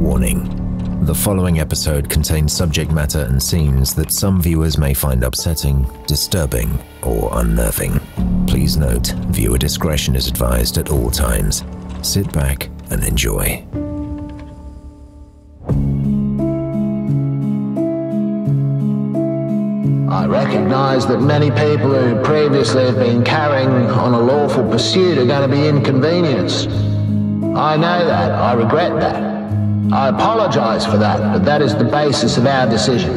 Warning The following episode contains subject matter and scenes that some viewers may find upsetting, disturbing, or unnerving. Please note, viewer discretion is advised at all times. Sit back and enjoy. I recognise that many people who previously have been carrying on a lawful pursuit are going to be inconvenienced. I know that. I regret that. I apologise for that, but that is the basis of our decision.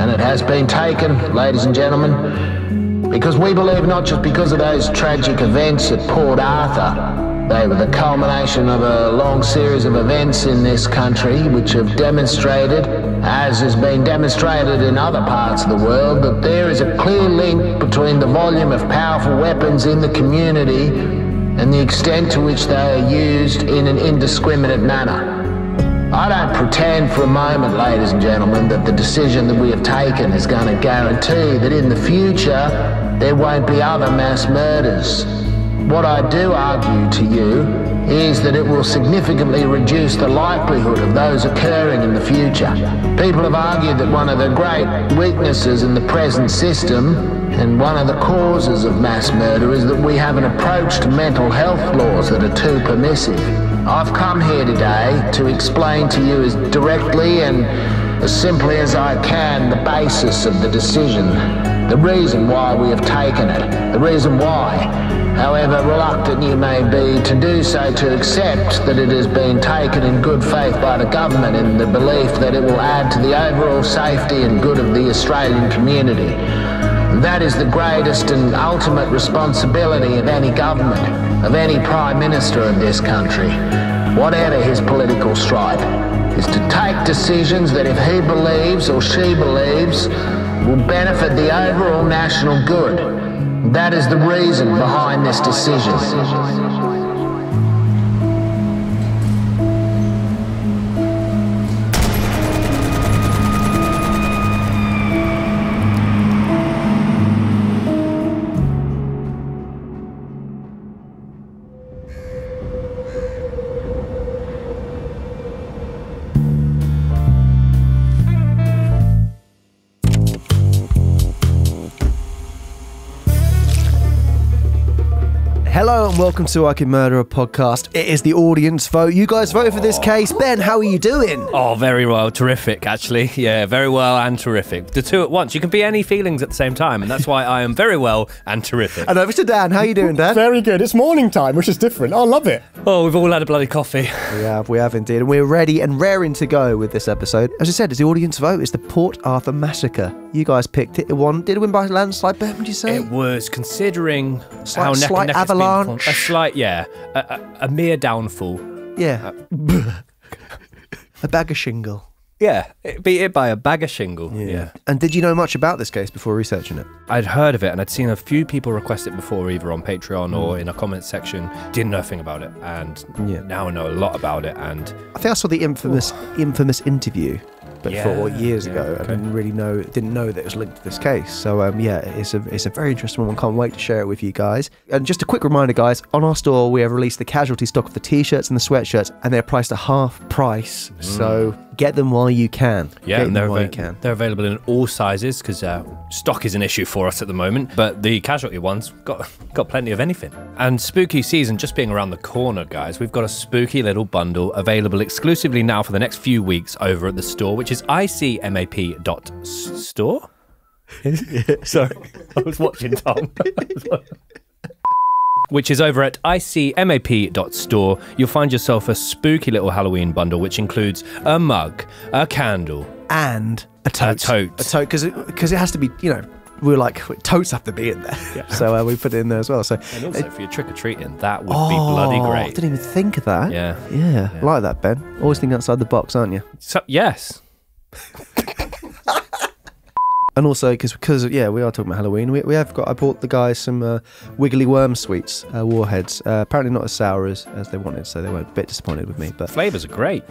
And it has been taken, ladies and gentlemen, because we believe not just because of those tragic events at Port Arthur, they were the culmination of a long series of events in this country which have demonstrated, as has been demonstrated in other parts of the world, that there is a clear link between the volume of powerful weapons in the community and the extent to which they are used in an indiscriminate manner. I don't pretend for a moment, ladies and gentlemen, that the decision that we have taken is going to guarantee that in the future there won't be other mass murders. What I do argue to you is that it will significantly reduce the likelihood of those occurring in the future. People have argued that one of the great weaknesses in the present system and one of the causes of mass murder is that we have an approach to mental health laws that are too permissive. I've come here today to explain to you as directly and as simply as I can the basis of the decision, the reason why we have taken it, the reason why however reluctant you may be to do so, to accept that it has been taken in good faith by the government in the belief that it will add to the overall safety and good of the Australian community. That is the greatest and ultimate responsibility of any government, of any Prime Minister of this country, whatever his political stripe, is to take decisions that if he believes or she believes will benefit the overall national good. That is the reason behind this decision. Hello and welcome to I Can Murder a podcast. It is the audience vote. You guys voted for this case. Ben, how are you doing? Oh, very well. Terrific, actually. Yeah, very well and terrific. The two at once. You can be any feelings at the same time, and that's why I am very well and terrific. And over to Dan. How are you doing, Dan? Very good. It's morning time, which is different. I love it. Oh, we've all had a bloody coffee. We have, we have indeed. And we're ready and raring to go with this episode. As I said, it's the audience vote. It's the Port Arthur Massacre. You guys picked it. It won. Did it win by landslide, Ben, would you say? It was considering Slight- how neck slight and neck it's been avalanche. formed. A slight, yeah, a, a, a mere downfall. yeah. a bag of shingle. Yeah, it beat it by a bag of shingle. yeah. And did you know much about this case before researching it? I'd heard of it and I'd seen a few people request it before, either on Patreon Mm. or in a comment section. Didn't know anything about it, and Yeah. now I know a lot about it. And I think I saw the infamous infamous interview before Yeah, years yeah, ago. I didn't really know didn't know that it was linked to this case. So um, yeah, it's a it's a very interesting one. Can't wait to share it with you guys. And just a quick reminder, guys, on our store we have released the casualty stock of the t-shirts and the sweatshirts, and they're priced at half price. So get them while you can. Yeah, get and they're, while you can. they're available in all sizes because uh, stock is an issue for us at the moment. But the casualty ones got got plenty of anything. And spooky season just being around the corner, guys. We've got a spooky little bundle available exclusively now for the next few weeks over at the store, which is icmap.store. Sorry, I was watching Tom. which is over at icmap.store. You'll find yourself a spooky little Halloween bundle, which includes a mug, a candle, And a tote. tote. A tote because it, it has to be. You know, we were like totes have to be in there. Yeah. so uh, we put it in there as well. So and also for your trick or treating, that would oh, be bloody great. I didn't even think of that. Yeah. Yeah, like that, Ben. Always think outside the box, aren't you? So, yes. And also, because because yeah, we are talking about Halloween. We, we have got. I bought the guys some uh, wiggly worm sweets, uh, warheads. Uh, apparently not as sour as, as they wanted, so they were a bit disappointed with me. But Flavors are great.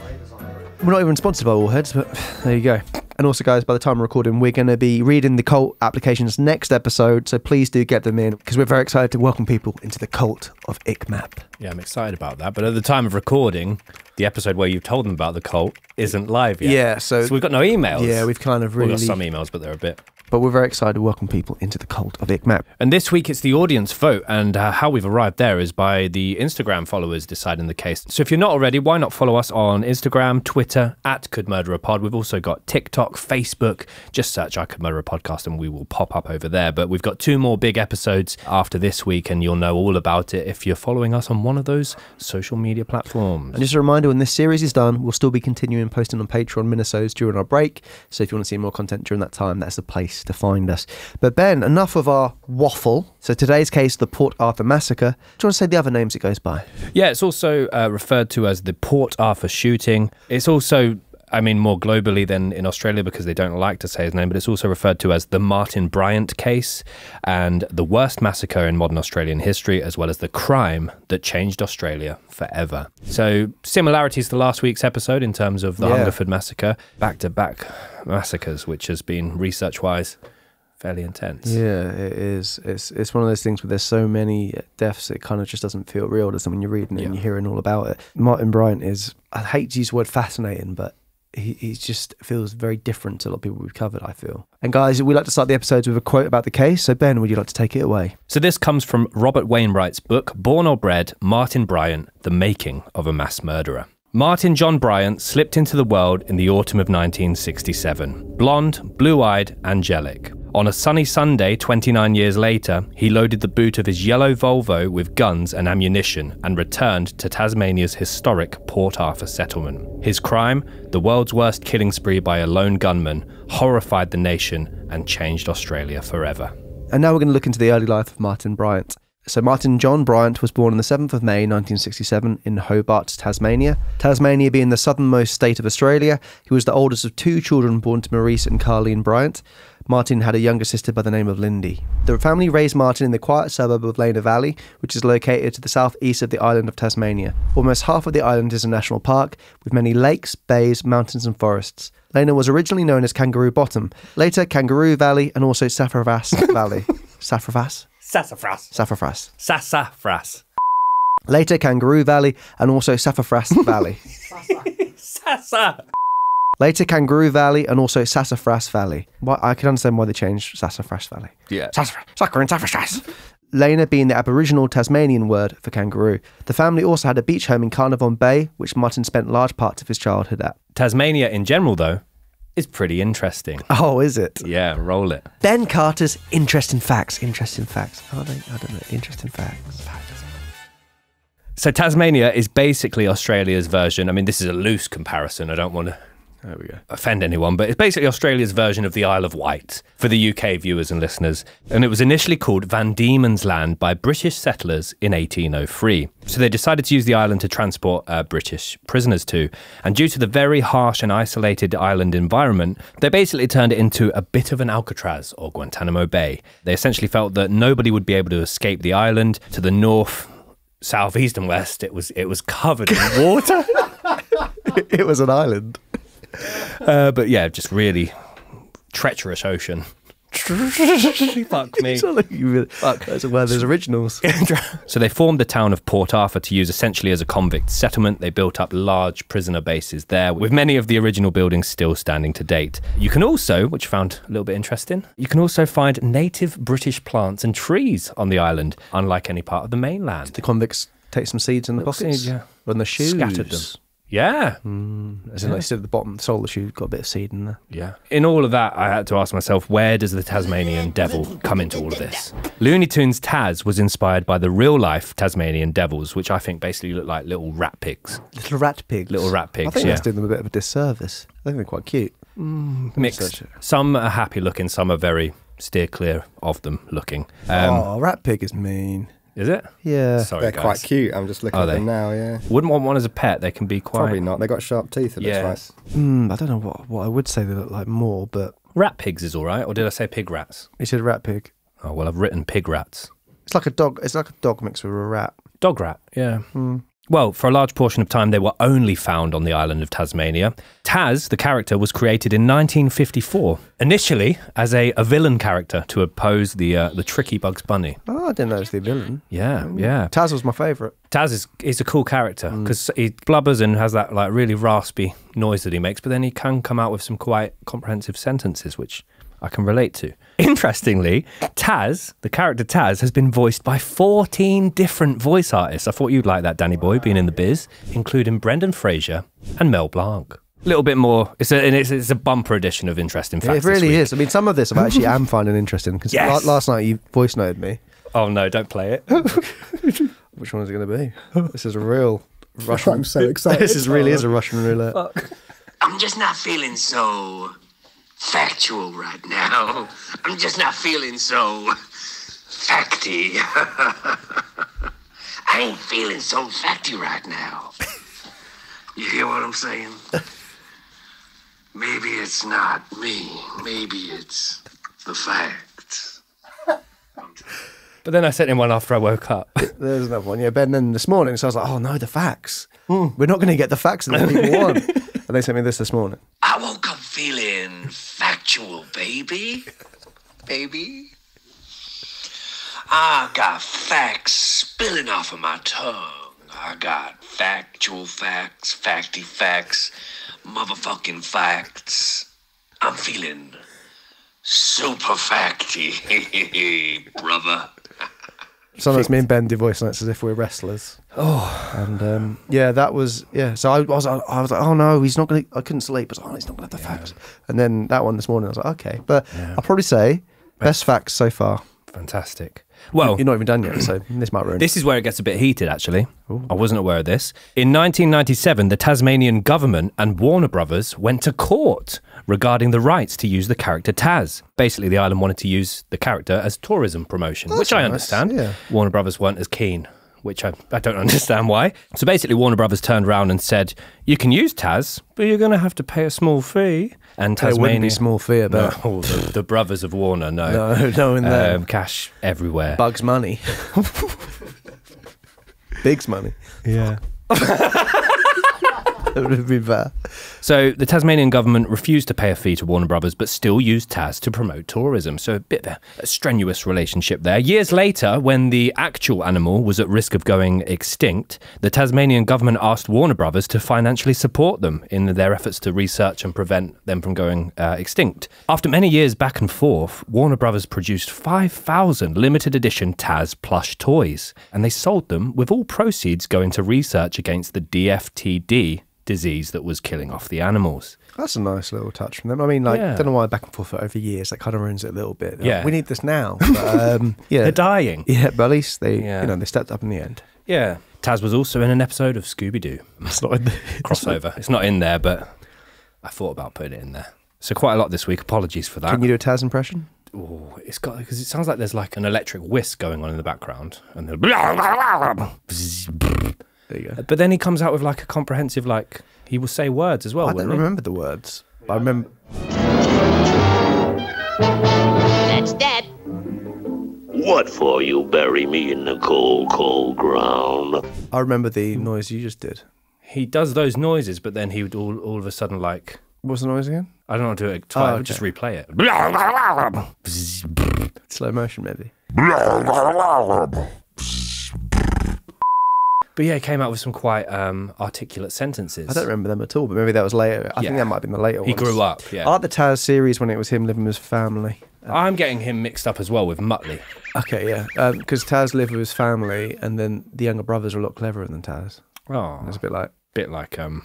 We're not even sponsored by warheads. But there you go. And also, guys, by the time we're recording, we're going to be reading the cult applications next episode. So please do get them in because we're very excited to welcome people into the cult of ICMAP. Yeah, I'm excited about that. But at the time of recording, the episode where you've told them about the cult isn't live yet. Yeah, so- we've got no emails. Yeah, we've kind of We've really. got some emails, but they're a bit. But we're very excited to welcome people into the cult of ICMAP. And this week it's the audience vote, and uh, how we've arrived there is by the Instagram followers deciding the case. So if you're not already, why not follow us on Instagram, Twitter, at Could Murder a Pod. We've also got TikTok, Facebook. Just search I Could Murder a Podcast and we will pop up over there. But we've got two more big episodes after this week, and you'll know all about it if you're following us on one of those social media platforms. And just a reminder, when this series is done, we'll still be continuing posting on Patreon minisodes during our break. So if you want to see more content during that time, that's the place to find us. But Ben, enough of our waffle. So today's case, the Port Arthur Massacre. Do you want to say the other names it goes by? Yeah, it's also uh, referred to as the Port Arthur shooting. It's also, I mean, more globally than in Australia because they don't like to say his name, but it's also referred to as the Martin Bryant case and the worst massacre in modern Australian history, as well as the crime that changed Australia forever. So, similarities to last week's episode in terms of the Yeah. Hungerford massacre, back to back massacres, which has been research wise fairly intense. Yeah, it is. It's it's one of those things where there's so many deaths, it kind of just doesn't feel real, does it, when you're reading it and you're hearing all about it. Martin Bryant is, I hate to use the word fascinating, but he, he just feels very different to a lot of people we've covered, I feel. And guys, we like to start the episodes with a quote about the case. So, Ben, would you like to take it away? So this comes from Robert Wainwright's book, Born or Bred Martin Bryant, The Making of a Mass Murderer. Martin John Bryant slipped into the world in the autumn of 1967. Blonde, blue eyed, angelic. On a sunny Sunday 29 years later, he loaded the boot of his yellow Volvo with guns and ammunition and returned to Tasmania's historic Port Arthur settlement. His crime, the world's worst killing spree by a lone gunman, horrified the nation and changed Australia forever. And now we're going to look into the early life of Martin Bryant. So, Martin John Bryant was born on the 7th of May 1967 in Hobart, Tasmania. Tasmania being the southernmost state of Australia, he was the oldest of two children born to Maurice and Carleen Bryant. Martin had a younger sister by the name of Lindy. The family raised Martin in the quiet suburb of Lenah Valley, which is located to the southeast of the island of Tasmania. Almost half of the island is a national park, with many lakes, bays, mountains, and forests. Lenah was originally known as Kangaroo Bottom, later Kangaroo Valley, and also Sassafras Valley. Sassafras? Sassafras. Sassafras. Sassafras. Later Kangaroo Valley, and also Sassafras Valley. Sassa. Later Kangaroo Valley, and also Sassafras Valley. Why, I can understand why they changed Sassafras Valley. Yeah. Sassafras. Sucker and Sassafras. Lenah being the Aboriginal Tasmanian word for kangaroo. The family also had a beach home in Carnarvon Bay, which Martin spent large parts of his childhood at. Tasmania in general, though, is pretty interesting. Oh, is it? Yeah, roll it. Ben Carter's interesting facts. Interesting facts. Are they? I don't know. Interesting facts. So Tasmania is basically Australia's version. I mean, this is a loose comparison. I don't want to There we go. offend anyone, but it's basically Australia's version of the Isle of Wight for the UK viewers and listeners. And it was initially called Van Diemen's Land by British settlers in 1803. So they decided to use the island to transport uh, British prisoners to. And due to the very harsh and isolated island environment, they basically turned it into a bit of an Alcatraz or Guantanamo Bay. They essentially felt that nobody would be able to escape the island to the north. South, east, and west, it was it was covered in water. it was an island. Uh, but yeah, just really treacherous ocean. Fuck me. It's not like you- That's where there's originals. So they formed the town of Port Arthur to use essentially as a convict settlement. They built up large prisoner bases there, with many of the original buildings still standing to date. You can also, which I found a little bit interesting, you can also find native British plants and trees on the island, unlike any part of the mainland. the convicts take some seeds in the pockets. seeds, yeah. On the shoes. Scattered them. Yeah. As in, like, at the bottom, the sole of the shoe, got a bit of seed in there. Yeah. In all of that, I had to ask myself, where does the Tasmanian devil come into all of this? Looney Tunes Taz was inspired by the real life Tasmanian devils, which I think basically look like little rat pigs. Little rat pigs. Little rat pigs, I think yeah. that's doing them a bit of a disservice. I think they're quite cute. Mixed. Some are happy looking, some are very steer clear of them looking. Um, oh, rat pig is mean. Is it? Yeah. Sorry, They're guys. quite cute. I'm just looking Are at they? them now. Yeah, Wouldn't want one as a pet. They can be quite. probably not. They've got sharp teeth. It looks Yes. Mm, I don't know what, what I would say they look like more, but Rat pigs is all right, or did I say pig rats? you said rat pig. Oh well, I've written pig rats. It's like a dog. It's like a dog mixed with a rat. Dog rat. Yeah. Well, for a large portion of time, they were only found on the island of Tasmania. Taz, the character, was created in 1954, initially as a, a villain character to oppose the uh, the tricky Bugs Bunny. Oh, I didn't know it was the villain. Yeah, yeah. Taz was my favourite. Taz is, is a cool character because he blubbers and has that like really raspy noise that he makes, but then he can come out with some quite comprehensive sentences, which I can relate to. Interestingly, Taz, the character Taz, has been voiced by 14 different voice artists. I thought you'd like that, Danny Boy, being in the biz, including Brendan Fraser and Mel Blanc. A little bit more. It's a it's, it's a bumper edition of interesting facts. it this really week. is. I mean, some of this I actually am finding interesting because Yes. last night you voice noted me. Oh no, don't play it. Which one is it going to be? This is a real Russian. I'm so excited. This is really is a Russian roulette. I'm just not feeling so factual right now. I'm just not feeling so facty. I ain't feeling so facty right now. You hear what I'm saying? Maybe it's not me. Maybe it's the facts. But then I sent him one after I woke up. There's another one. Yeah, Ben. Then this morning, so I was like, oh no, the facts. Hmm. We're not going to get the facts that people want. And they sent me this this morning. I woke up feeling factual, baby. Baby. I got facts spilling off of my tongue. I got factual facts, facty facts, motherfucking facts. I'm feeling super facty, brother. Sometimes me and Ben do voice notes as if we're wrestlers. Oh, and um, yeah, that was yeah. So I was I was like, oh no, he's not going to. I couldn't sleep. I was like, oh, he's not going to have the facts. And then that one this morning, I was like, okay, but I'll probably say best facts so far. Fantastic. Well, You're not even done yet, so this might ruin. This is where it gets a bit heated, actually. I wasn't aware of this. In 1997, the Tasmanian government and Warner Brothers went to court regarding the rights to use the character Taz. Basically, the island wanted to use the character as tourism promotion, which I nice, understand. yeah. Warner Brothers weren't as keen. Which I, I don't understand why. So basically, Warner Brothers turned around and said, You can use Taz, but you're going to have to pay a small fee. And Tasmania. wouldn't be small fear, No, but the, the brothers of Warner, no. no, no, in there. Um, cash everywhere. Bugs money. Big's money. yeah. Would be better. So the Tasmanian government refused to pay a fee to Warner Brothers, but still used Taz to promote tourism. So a bit of a, strenuous relationship there. Years later, when the actual animal was at risk of going extinct, the Tasmanian government asked Warner Brothers to financially support them in their efforts to research and prevent them from going uh, extinct. After many years back and forth, Warner Brothers produced 5,000 limited edition Taz plush toys, and they sold them with all proceeds going to research against the DFTD disease that was killing off the animals. That's a nice little touch from them. I mean, like, Yeah. don't know why back and forth for over years. That kind of ruins it a little bit. They're Yeah. like, we need this now. But, um, yeah, They're dying. yeah, but at least they, Yeah. you know, they stepped up in the end. Yeah. Taz was also in an episode of Scooby Doo It's not in the crossover. it's not in there, but I thought about putting it in there. So quite a lot this week. Apologies for that. Can you do a Taz impression? Oh, it's got because it sounds like there's like an electric whisk going on in the background, and the There you go. but then he comes out with like a comprehensive like he will say words as well. I don't he? remember the words. but I remember. That's that. What for you bury me in the cold, cold ground? I remember the noise you just did. He does those noises, but then he would all all of a sudden like What's the noise again? I don't know how to do it twice. Oh, okay. Just replay it. Slow motion, maybe. But yeah, he came out with some quite um, articulate sentences. I don't remember them at all, but maybe that was later. I think that might have been the later He ones. grew up. I Yeah, like the Taz series when it was him living with his family. I'm getting him mixed up as well with Muttley. Okay, yeah. Because Taz lived with his family, and then the younger brothers were a lot cleverer than Taz. Oh, It's a bit like bit like um,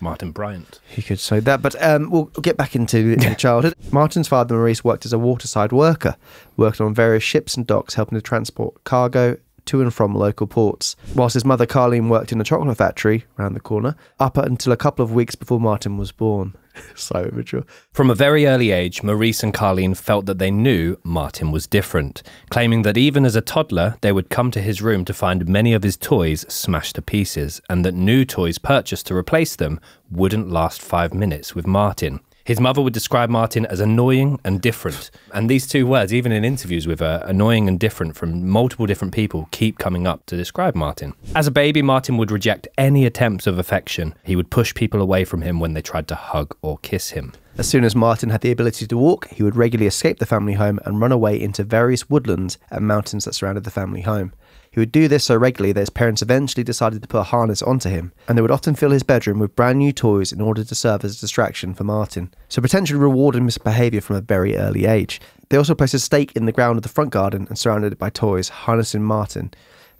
Martin Bryant. He could say that, but um, we'll get back into into childhood. Martin's father, Maurice, worked as a waterside worker, working on various ships and docks, helping to transport cargo to and from local ports. Whilst his mother, Carleen, worked in a chocolate factory round the corner, up until a couple of weeks before Martin was born. so immature. From a very early age, Maurice and Carleen felt that they knew Martin was different, claiming that even as a toddler, they would come to his room to find many of his toys smashed to pieces, and that new toys purchased to replace them wouldn't last five minutes with Martin. His mother would describe Martin as annoying and different. And these two words, even in interviews with her, annoying and different from multiple different people, keep coming up to describe Martin. As a baby, Martin would reject any attempts of affection. He would push people away from him when they tried to hug or kiss him. As soon as Martin had the ability to walk, he would regularly escape the family home and run away into various woodlands and mountains that surrounded the family home. He would do this so regularly that his parents eventually decided to put a harness onto him, and they would often fill his bedroom with brand new toys in order to serve as a distraction for Martin, so potentially rewarding misbehaviour from a very early age. They also placed a stake in the ground of the front garden and surrounded it by toys, harnessing Martin.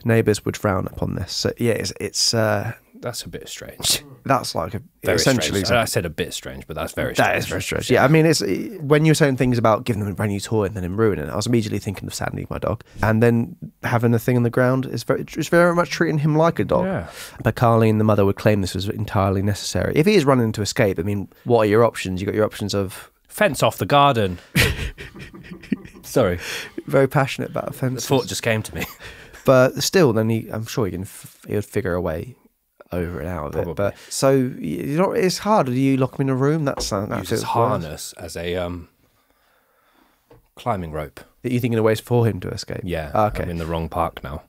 Neighbours would frown upon this. So yeah, it's, it's uh, That's a bit strange. that's like a, Very essentially strange. I said a bit strange, but that's very strange. That is very strange. Yeah, I mean, it's when you're saying things about giving them a brand new toy and then him ruining it. I was immediately thinking of Sandy, my dog, and then having a thing on the ground is very, it's very much treating him like a dog. Yeah. But Carleen, the mother, would claim this was entirely necessary. If he is running to escape, I mean, what are your options? You got your options of Fence off the garden. Sorry, very passionate about fence. the thought just came to me. but still, then he, I'm sure he can, f- he would figure a way over and out of Probably. it. But so you know, it's hard. Do you lock him in a room? That's uh, that Use his worse. harness as a um, climbing rope. Are you thinking of ways for him to escape? Yeah. Ah, okay. I'm in the wrong park now.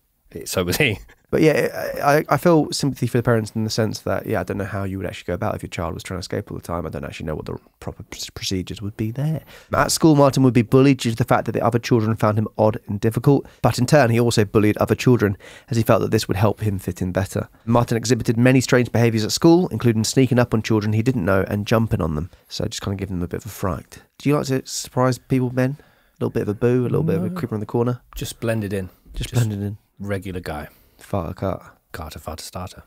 So was he. But yeah, I, I feel sympathy for the parents in the sense that, yeah, I don't know how you would actually go about if your child was trying to escape all the time. I don't actually know what the proper procedures would be there. At school, Martin would be bullied due to the fact that the other children found him odd and difficult. But in turn, he also bullied other children as he felt that this would help him fit in better. Martin exhibited many strange behaviours at school, including sneaking up on children he didn't know and jumping on them. So just kind of giving them a bit of a fright. Do you like to surprise people, Ben? A little bit of a boo, a little bit of a creeper in the corner? Just blended in. Just, blended in. Regular guy. Fart a cut. Carter, farter, starter.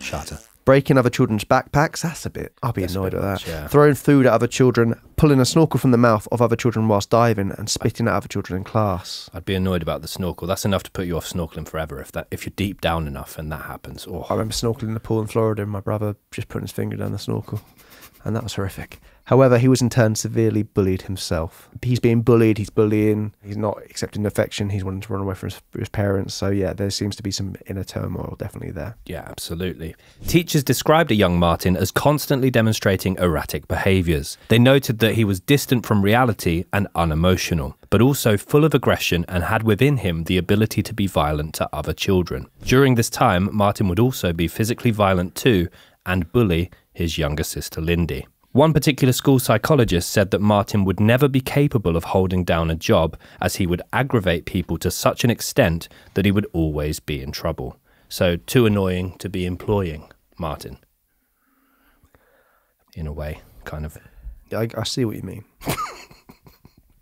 Shatter. breaking other children's backpacks. That's a bit. I'll be That's annoyed at that. much, yeah. Throwing food at other children, pulling a snorkel from the mouth of other children whilst diving, and spitting at other children in class. I'd be annoyed about the snorkel. That's enough to put you off snorkeling forever if that if you're deep down enough and that happens. Oh. I Oh, remember snorkeling in the pool in Florida, and my brother just putting his finger down the snorkel, and that was horrific. However, he was in turn severely bullied himself. He's being bullied. He's bullying. He's not accepting affection. He's wanting to run away from his, his parents. So yeah, there seems to be some inner turmoil definitely there. yeah, absolutely. Teachers described a young Martin as constantly demonstrating erratic behaviours. They noted that he was distant from reality and unemotional, but also full of aggression and had within him the ability to be violent to other children. During this time, Martin would also be physically violent too and bully his younger sister Lindy. One particular school psychologist said that Martin would never be capable of holding down a job as he would aggravate people to such an extent that he would always be in trouble. So, too annoying to be employing Martin. In a way, kind of. I, I see what you mean.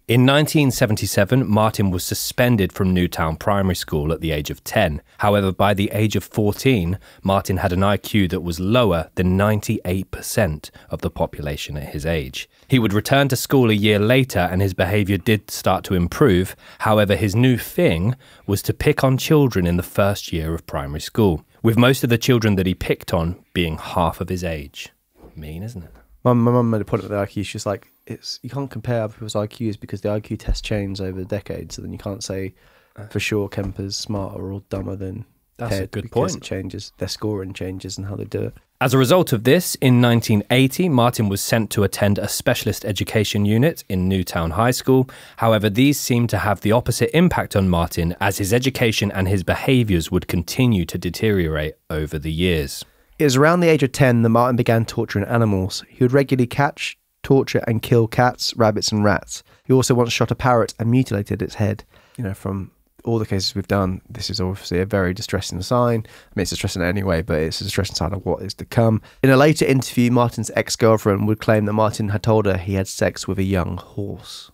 In 1977, Martin was suspended from Newtown Primary School at the age of 10. However, by the age of 14, Martin had an IQ that was lower than 98% of the population at his age. He would return to school a year later and his behaviour did start to improve. However, his new thing was to pick on children in the first year of primary school, with most of the children that he picked on being half of his age. Mean, isn't it? My, mum made a point the IQ. She's like, it's you can't compare other people's IQs because the IQ test changed over the decades. So then you can't say uh. for sure Kemper's smarter or dumber than That's a good because point. It changes their scoring changes and how they do it. As a result of this, in 1980, Martin was sent to attend a specialist education unit in Newtown High School. However, these seemed to have the opposite impact on Martin as his education and his behaviours would continue to deteriorate over the years. It was around the age of 10 that Martin began torturing animals. He would regularly catch, torture, and kill cats, rabbits, and rats. He also once shot a parrot and mutilated its head. You know, from all the cases we've done, this is obviously a very distressing sign. I mean, it's distressing anyway, but it's a distressing sign of what is to come. In a later interview, Martin's ex girlfriend would claim that Martin had told her he had sex with a young horse.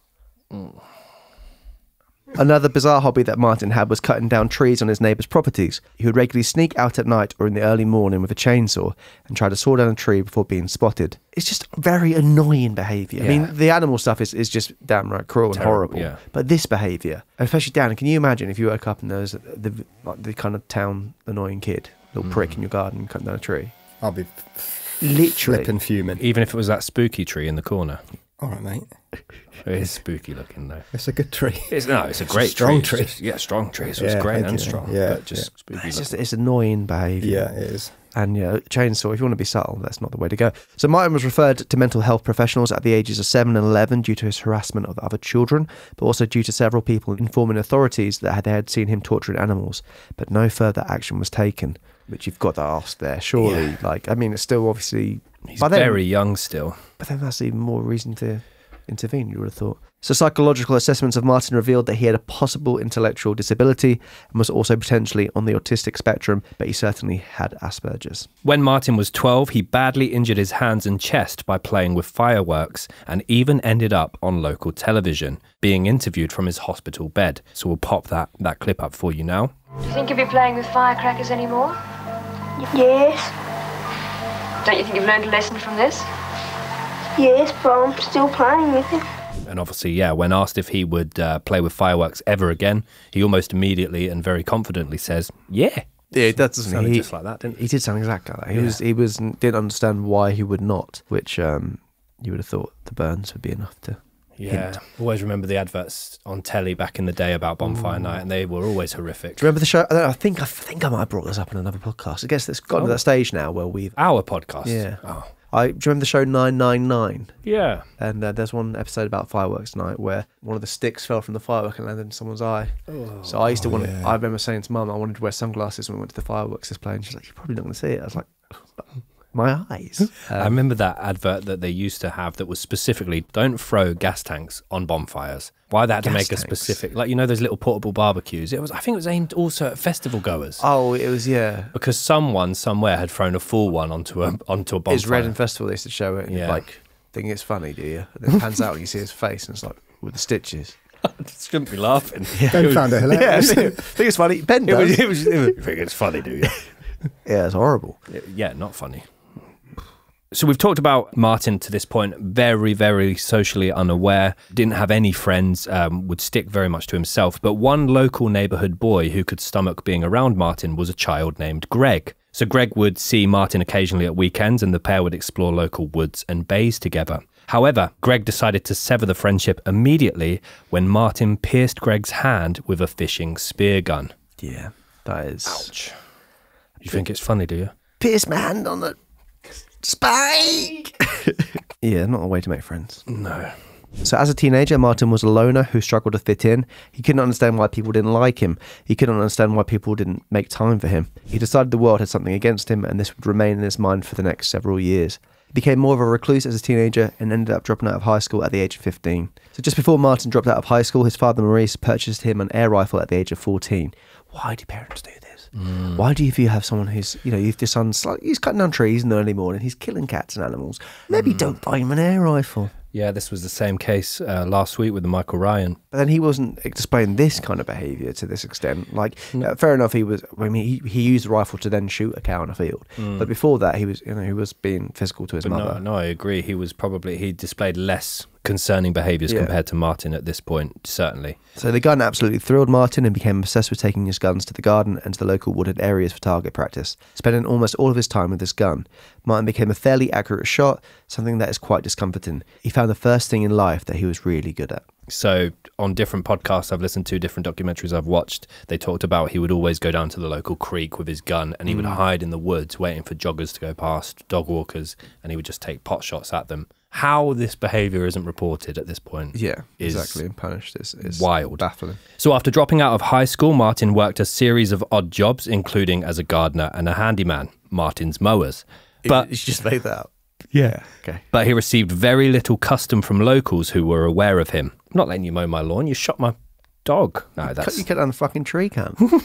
Mm. Another bizarre hobby that Martin had was cutting down trees on his neighbours' properties. He would regularly sneak out at night or in the early morning with a chainsaw and try to saw down a tree before being spotted. It's just very annoying behaviour. I mean, the animal stuff is, is just downright cruel and Terrible, horrible. yeah. But this behaviour, especially Dan, can you imagine if you woke up and there was the, like the kind of town annoying kid, little prick Mm. in your garden cutting down a tree? I'll be Literally. flipping fuming. Even if it was that spooky tree in the corner. All right, mate. It is spooky looking though. It's a good tree. It's, no, it's a a great strong tree. It's tree. just- yeah, strong tree. So it's great and you. strong. Yeah, but just spooky It's just looking. it's annoying behaviour. Yeah, it is. And yeah, chainsaw, if you want to be subtle, that's not the way to go. So Martin was referred to mental health professionals at the ages of 7 and 11 due to his harassment of other children, but also due to several people informing authorities that they had seen him torturing animals, but no further action was taken. Which you've got to ask there, surely. Like, I mean, it's still obviously. He's by then- very young still. but then that's even more reason to intervene, you would have thought. So, psychological assessments of Martin revealed that he had a possible intellectual disability and was also potentially on the autistic spectrum, but he certainly had Asperger's. When Martin was 12, he badly injured his hands and chest by playing with fireworks and even ended up on local television, being interviewed from his hospital bed. So we'll pop that, that clip up for you now. Do you think you'll be playing with firecrackers anymore? Yes, Don't you think you've learned a lesson from this? yes, but I'm still playing with him. And obviously, yeah, when asked if he would uh, play with fireworks ever again, he almost immediately and very confidently says, yeah. Yeah, that doesn't Sounded he? just like that, didn't he did sound exactly like that. He was he was didn't understand why he would not, which um, you would have thought the burns would be enough to. Yeah. Always remember the adverts on telly back in the day about Bonfire Night, and they were always horrific. Do you remember the show? I, don't know, I think I think I might have brought this up in another podcast. I guess it's got to Oh. that stage now where we've Our podcast. yeah. Oh. I do you remember the show Nine Nine Nine? Yeah. And uh, there's one episode about fireworks night where one of the sticks fell from the firework and landed in someone's eye. Oh, so I used to want. to I remember saying to Mum, I wanted to wear sunglasses when we went to the fireworks display, and she's like, "You're probably not going to see it." I was like, "My eyes." I remember that advert that they used to have that was specifically don't throw gas tanks on bonfires. Why they had to Gas make a specific, like you know, those little portable barbecues. It was, I think, it was aimed also at festival goers oh, it was yeah. because someone somewhere had thrown a full one onto a onto a bonfire. It's Reading Festival. They used to show it. And Yeah. yeah. Like, think it's funny, do you? And it pans out and you see his face, and it's like with the stitches. just shouldn't be laughing. Ben found it Yeah, hilarious. I think it's funny. Ben It was, does. it was, it was, you think it's funny, do you? Yeah, it's horrible. yeah, not funny. So we've talked about Martin to this point, very, very socially unaware, didn't have any friends, um, would stick very much to himself. But one local neighborhood boy who could stomach being around Martin was a child named Greg. So Greg would see Martin occasionally at weekends and the pair would explore local woods and bays together. However, Greg decided to sever the friendship immediately when Martin pierced Greg's hand with a fishing spear gun. Yeah, that is. Ouch. You think it's funny, do you? Pierce my hand on the spike. yeah, not a way to make friends. No. So, as a teenager, Martin was a loner who struggled to fit in. He couldn't understand why people didn't like him. He couldn't understand why people didn't make time for him. He decided the world had something against him, and this would remain in his mind for the next several years. He became more of a recluse as a teenager and ended up dropping out of high school at the age of 15. So, just before Martin dropped out of high school, his father Maurice purchased him an air rifle at the age of 14. Why do parents do this? Why do you, if you have someone who's, you know, if your son's like, he's cutting down trees in the early morning, he's killing cats and animals, maybe don't buy him an air rifle. Yeah, this was the same case uh, last week with the Michael Ryan. But then he wasn't displaying this kind of behaviour to this extent. Like, uh, fair enough, he was. I mean, he, he used the rifle to then shoot a cow in a field. But before that, he was, you know, he was being physical to his But mother. no, no, I agree. He was probably he displayed less concerning behaviours Yeah. compared to Martin at this point. Certainly, So the gun absolutely thrilled Martin and became obsessed with taking his guns to the garden and to the local wooded areas for target practice. Spending almost all of his time with this gun, Martin became a fairly accurate shot, something that is quite discomforting. He found the first thing in life that he was really good at. so on different podcasts I've listened to, different documentaries I've watched, they talked about he would always go down to the local creek with his gun and he Mm. would hide in the woods, waiting for joggers to go past, dog walkers, and he would just take pot shots at them. How this behaviour isn't reported at this point, Yeah, is exactly. And punished is, is wild. baffling. So after dropping out of high school, Martin worked a series of odd jobs, including as a gardener and a handyman, Martin's mowers. But you just made that up. yeah, Okay. but he received very little custom from locals who were aware of him. I'm not letting you mow my lawn. You shot my dog. No, Cut, that's you cut down the fucking tree can.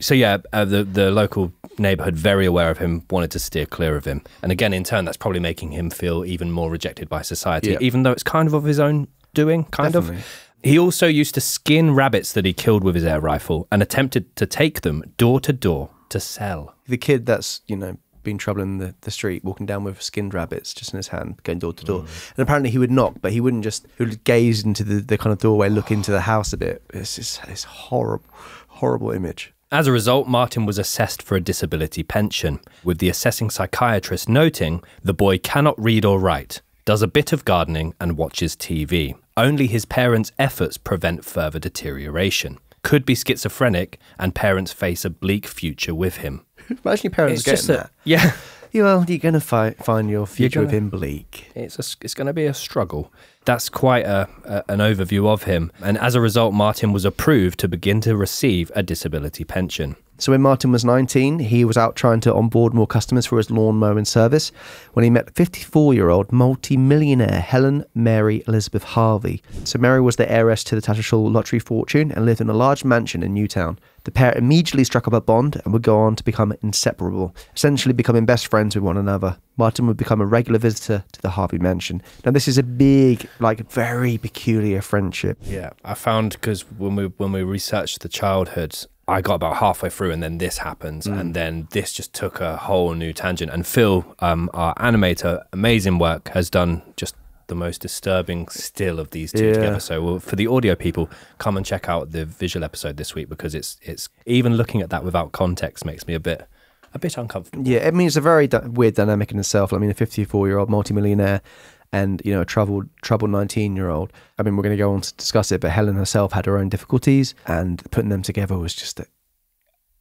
so. Yeah, uh, the the local neighborhood very aware of him, wanted to steer clear of him, and again, in turn, that's probably making him feel even more rejected by society, Yeah. even though it's kind of of his own doing, kind Definitely. of. He also used to skin rabbits that he killed with his air rifle and attempted to take them door to door to sell. the kid that's you know been troubling the, the street walking down with skinned rabbits just in his hand going door to door mm. and apparently he would knock but he wouldn't just he would gaze into the, the kind of doorway look into the house a bit it's just it's horrible horrible image As a result, Martin was assessed for a disability pension, with the assessing psychiatrist noting the boy cannot read or write, does a bit of gardening, and watches TV. Only his parents' efforts prevent further deterioration. Could be schizophrenic, and parents face a bleak future with him. Imagine your parents It's getting just a- that. yeah. Well, you're gonna fi- find your future gonna- with him bleak. It's a, it's going to be a struggle. That's quite a, a an overview of him, and as a result, Martin was approved to begin to receive a disability pension. So when Martin was 19, he was out trying to onboard more customers for his lawn mowing service when he met 54-year-old multi-millionaire Helen Mary Elizabeth Harvey. So Mary was the heiress to the Tattersall lottery fortune and lived in a large mansion in Newtown. The pair immediately struck up a bond and would go on to become inseparable, essentially becoming best friends with one another. Martin would become a regular visitor to the Harvey mansion. Now this is a big, like very peculiar friendship. Yeah, I found because when we when we researched the childhood, I got about halfway through, and then this happens, and then this just took a whole new tangent. And Phil, um, our animator, amazing work, has done just the most disturbing still of these two Yeah. together. So well, for the audio people, come and check out the visual episode this week because it's it's even looking at that without context makes me a bit a bit uncomfortable. Yeah, I mean it's a very weird dynamic in itself. I mean, a 54 year old multimillionaire and you know a troubled troubled 19 year old. I mean, we're going to go on to discuss it, but Helen herself had her own difficulties, and putting them together was just. A,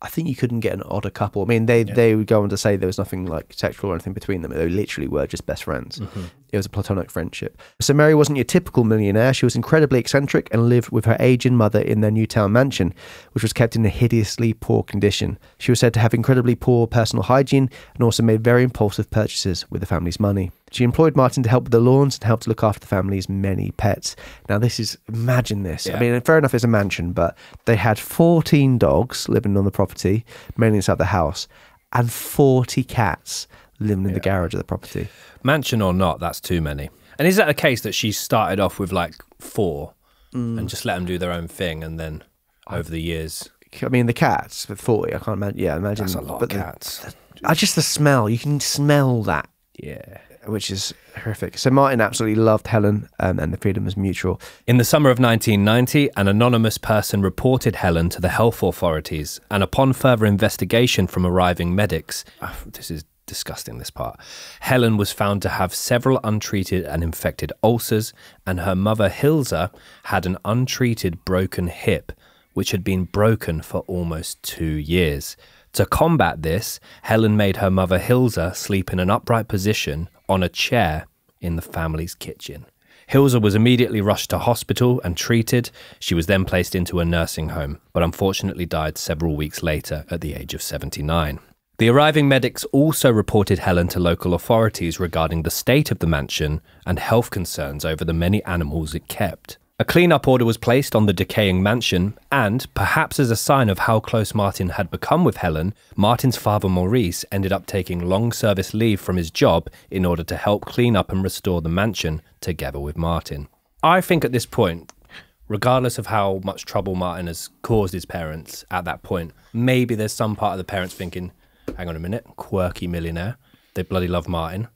I think you couldn't get an odder couple. I mean, they they would go on to say there was nothing like sexual or anything between them. They literally were just best friends. Mm-hmm. It was a platonic friendship. So Mary wasn't your typical millionaire. She was incredibly eccentric and lived with her aging mother in their Newtown mansion, which was kept in a hideously poor condition. She was said to have incredibly poor personal hygiene and also made very impulsive purchases with the family's money. She employed Martin to help with the lawns and helped to look after the family's many pets. Now, this is, imagine this. I mean, fair enough, it's a mansion, but they had 14 dogs living on the property, mainly inside the house, and 40 cats living in the garage of the property. Mansion or not, that's too many. And is that a case that she started off with like four and just let them do their own thing, and then over the years, I mean, the cats with 40, I can't imagine. Yeah, imagine. that's a lot but of the- cats. I just the smell. You can smell that, yeah. which is horrific. So Martin absolutely loved Helen, um, and the freedom was mutual. In the summer of 1990, an anonymous person reported Helen to the health authorities, and upon further investigation from arriving medics, ah, this is disgusting, this part, Helen was found to have several untreated and infected ulcers, and her mother, Hilza, had an untreated broken hip, which had been broken for almost two years. To combat this, Helen made her mother, Hilza, sleep in an upright position on a chair in the family's kitchen. Hilza was immediately rushed to hospital and treated. She was then placed into a nursing home, but unfortunately died several weeks later at the age of 79. The arriving medics also reported Helen to local authorities regarding the state of the mansion and health concerns over the many animals it kept. A clean-up order was placed on the decaying mansion, and, perhaps as a sign of how close Martin had become with Helen, Martin's father Maurice ended up taking long service leave from his job in order to help clean up and restore the mansion together with Martin. I think at this point, regardless of how much trouble Martin has caused his parents at that point, maybe there's some part of the parents thinking, hang on a minute, quirky millionaire, they bloody love Martin.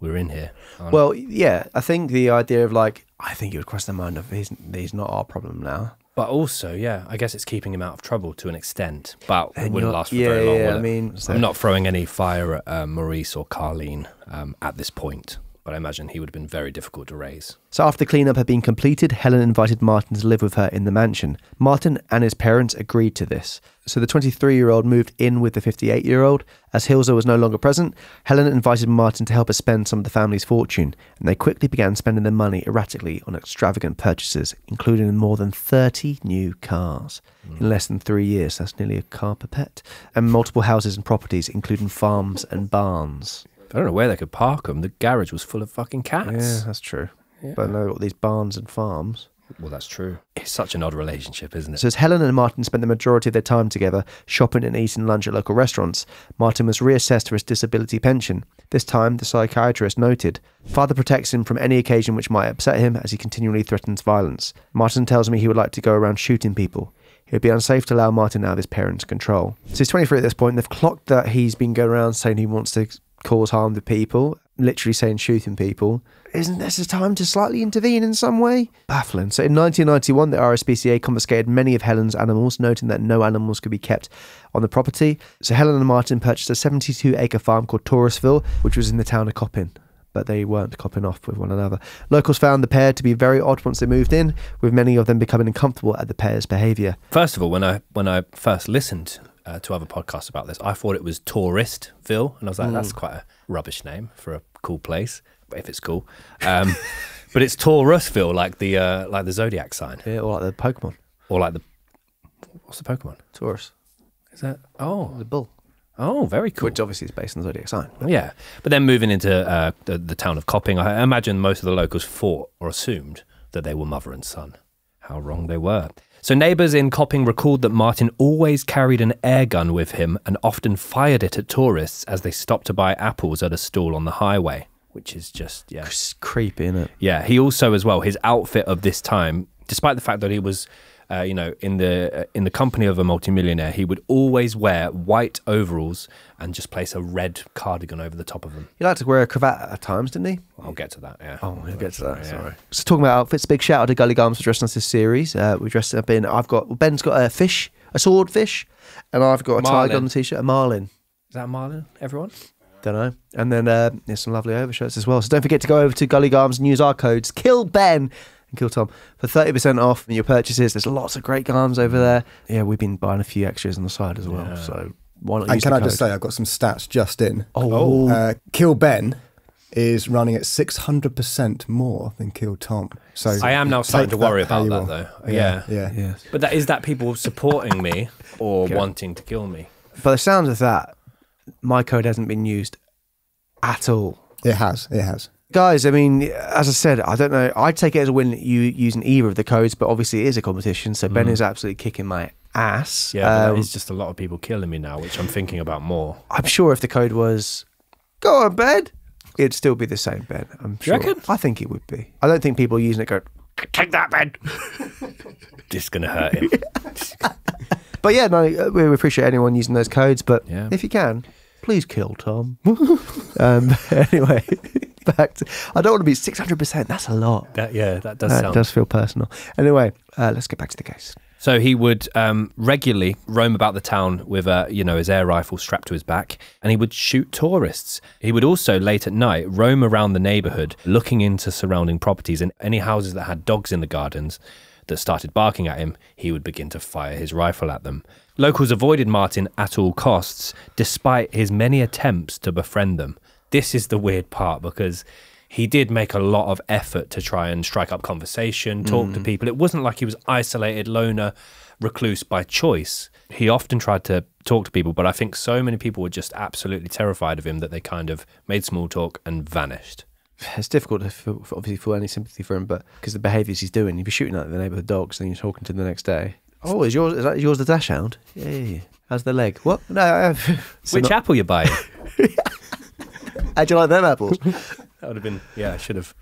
We're in here. Well, yeah, I think the idea of like, I think it would cross their mind of he's, he's not our problem now. But also, yeah, I guess it's keeping him out of trouble to an extent. But it wouldn't last for yeah, very long. yeah, will I it? mean, so- I'm not throwing any fire at uh, Maurice or Carleen um, at this point, but I imagine he would have been very difficult to raise. So after the cleanup had been completed, Helen invited Martin to live with her in the mansion. Martin and his parents agreed to this. So the 23-year-old moved in with the 58-year-old. As Hilza was no longer present, Helen invited Martin to help her spend some of the family's fortune, and they quickly began spending their money erratically on extravagant purchases, including more than 30 new cars. In less than three years, that's nearly a car per pet, and multiple houses and properties, including farms and barns. I don't know where they could park them. The garage was full of fucking cats. Yeah, that's true. But no, these barns and farms. Well, that's true. It's such an odd relationship, isn't it? So as Helen and Martin spent the majority of their time together shopping and eating lunch at local restaurants, Martin was reassessed for his disability pension. This time, the psychiatrist noted, Father protects him from any occasion which might upset him as he continually threatens violence. Martin tells me he would like to go around shooting people. It would be unsafe to allow Martin out of his parents' control. So he's 23 at this point. They've clocked that he's been going around saying he wants to cause harm to people, literally saying shooting people. Isn't this a time to slightly intervene in some way? Baffling. So in 1991, the RSPCA confiscated many of Helen's animals, noting that no animals could be kept on the property. So Helen and Martin purchased a 72 acre farm called Taurusville, which was in the town of Copping. But they weren't copping off with one another. Locals found the pair to be very odd once they moved in, with many of them becoming uncomfortable at the pair's behaviour. First of all, when I when I first listened uh, to other podcasts about this. I thought it was Touristville, and I was like, Mm. that's quite a rubbish name for a cool place, but if it's cool. Um, but it's Taurusville, like the uh, like the zodiac sign, Yeah, or like the Pokemon. or like the what's the Pokemon? Tauros. Is that oh The bull. oh very cool. Which obviously is based on the zodiac sign. Yeah, but then moving into uh, the, the town of Copping, I imagine most of the locals thought or assumed that they were mother and son. How wrong they were. So neighbours in Copping recalled that Martin always carried an air gun with him and often fired it at tourists as they stopped to buy apples at a stall on the highway, which is just yeah. It's creepy, isn't it? Yeah, he also as well his outfit of this time, despite the fact that he was, uh, you know, in the uh, in the company of a multimillionaire, he would always wear white overalls and just place a red cardigan over the top of them. He liked to wear a cravat at times, didn't he? I'll get to that. Yeah. Oh, we'll get to that. Yeah. Sorry. So talking about outfits, big shout out to Gully Garms for dressing us this series. Uh, we dressed up in. I've got Ben's got a fish, a swordfish, and I've got a tiger Marlin. on the t-shirt, a marlin. Is that a marlin? Everyone? Don't know. And then uh, there's some lovely overshirts as well. So don't forget to go over to Gully Garms and use our codes Kill Ben and Kill Tom for thirty percent off your purchases. There's lots of great garms over there. Yeah, we've been buying a few extras on the side as well. So why not? And use can the I just say, I've got some stats just in. Oh. Uh, Kill Ben is running at 600% more than Kill Tom. So I am now starting to worry about that though. Yeah. Yeah. Yeah. But that is that people supporting me or wanting to kill me. By the sounds of that, my code hasn't been used at all. It has. It has. Guys, I mean, as I said, I don't know. I'd take it as a win you using either of the codes, but obviously it is a competition. So Ben is absolutely kicking my ass. Mm. Yeah, Um, it's just a lot of people killing me now, which I'm thinking about more. I'm sure if the code was "Go on, Ben," it'd still be the same, Ben. I'm sure. reckon? I think it would be. I don't think people using it go. Take that, Ben. This is gonna hurt him. But yeah, no, uh, we appreciate anyone using those codes. But Yeah. if you can, please kill Tom. um, anyway, back to. I don't want to be 600. percent That's a lot. that, yeah, that does That sound. does feel personal. Anyway, uh, let's get back to the case. So he would um, regularly roam about the town with a, you know, his air rifle strapped to his back, and he would shoot tourists. He would also late at night roam around the neighborhood, looking into surrounding properties and any houses that had dogs in the gardens that started barking at him. He would begin to fire his rifle at them. Locals avoided Martin at all costs, despite his many attempts to befriend them. This is the weird part because he did make a lot of effort to try and strike up conversation, talk to mm. people. It wasn't like he was isolated, loner, recluse by choice. He often tried to talk to people, but I think so many people were just absolutely terrified of him that they kind of made small talk and vanished. It's difficult to feel, for- obviously feel any sympathy for him, but because the behaviours he's doing, if you're shooting at the neighbourhood dogs, then you're talking to them the next day. Oh, is yours? Is that yours? The dachshund? Yeah, yeah, yeah. How's the leg? What? No. I have. So Which not- apple you buying? How'd you like them apples? that would have been, yeah, I should have.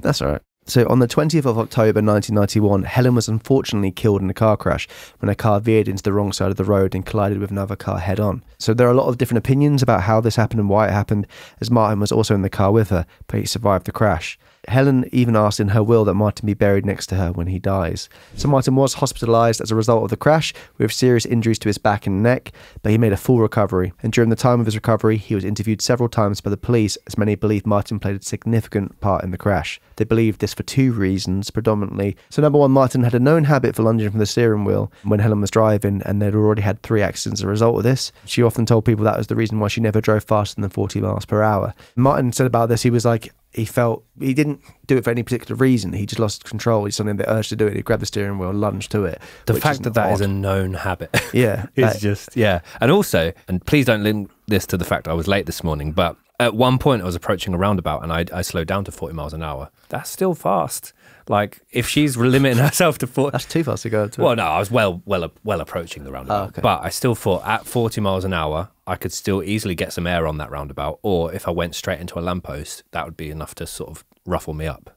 That's all right. So on the 20th of October 1991, Helen was unfortunately killed in a car crash when a car veered into the wrong side of the road and collided with another car head on. So there are a lot of different opinions about how this happened and why it happened, as Martin was also in the car with her, but he survived the crash. Helen even asked in her will that Martin be buried next to her when he dies. So Martin was hospitalized as a result of the crash with serious injuries to his back and neck, but he made a full recovery. And during the time of his recovery, he was interviewed several times by the police, as many believe Martin played a significant part in the crash. They believed this for two reasons, predominantly. So, number one, Martin had a known habit for lunging from the steering wheel when Helen was driving, and they'd already had three accidents as a result of this. She often told people that was the reason why she never drove faster than 40 miles per hour. Martin said about this, he was like, he felt he didn't do it for any particular reason. He just lost control. He's suddenly had the urge to do it. He grabbed the steering wheel and lunged to it. The fact that that is odd. a known habit. Yeah, is that- just, yeah. And also, and please don't link this to the fact I was late this morning, but at one point I was approaching a roundabout and I, I slowed down to 40 miles an hour. That's still fast. Like, if she's limiting herself to 40. That's too fast to go to. Well, no, I was well, well, well approaching the roundabout, Oh, okay. but I still thought at 40 miles an hour, I could still easily get some air on that roundabout. Or if I went straight into a lamppost, that would be enough to sort of ruffle me up.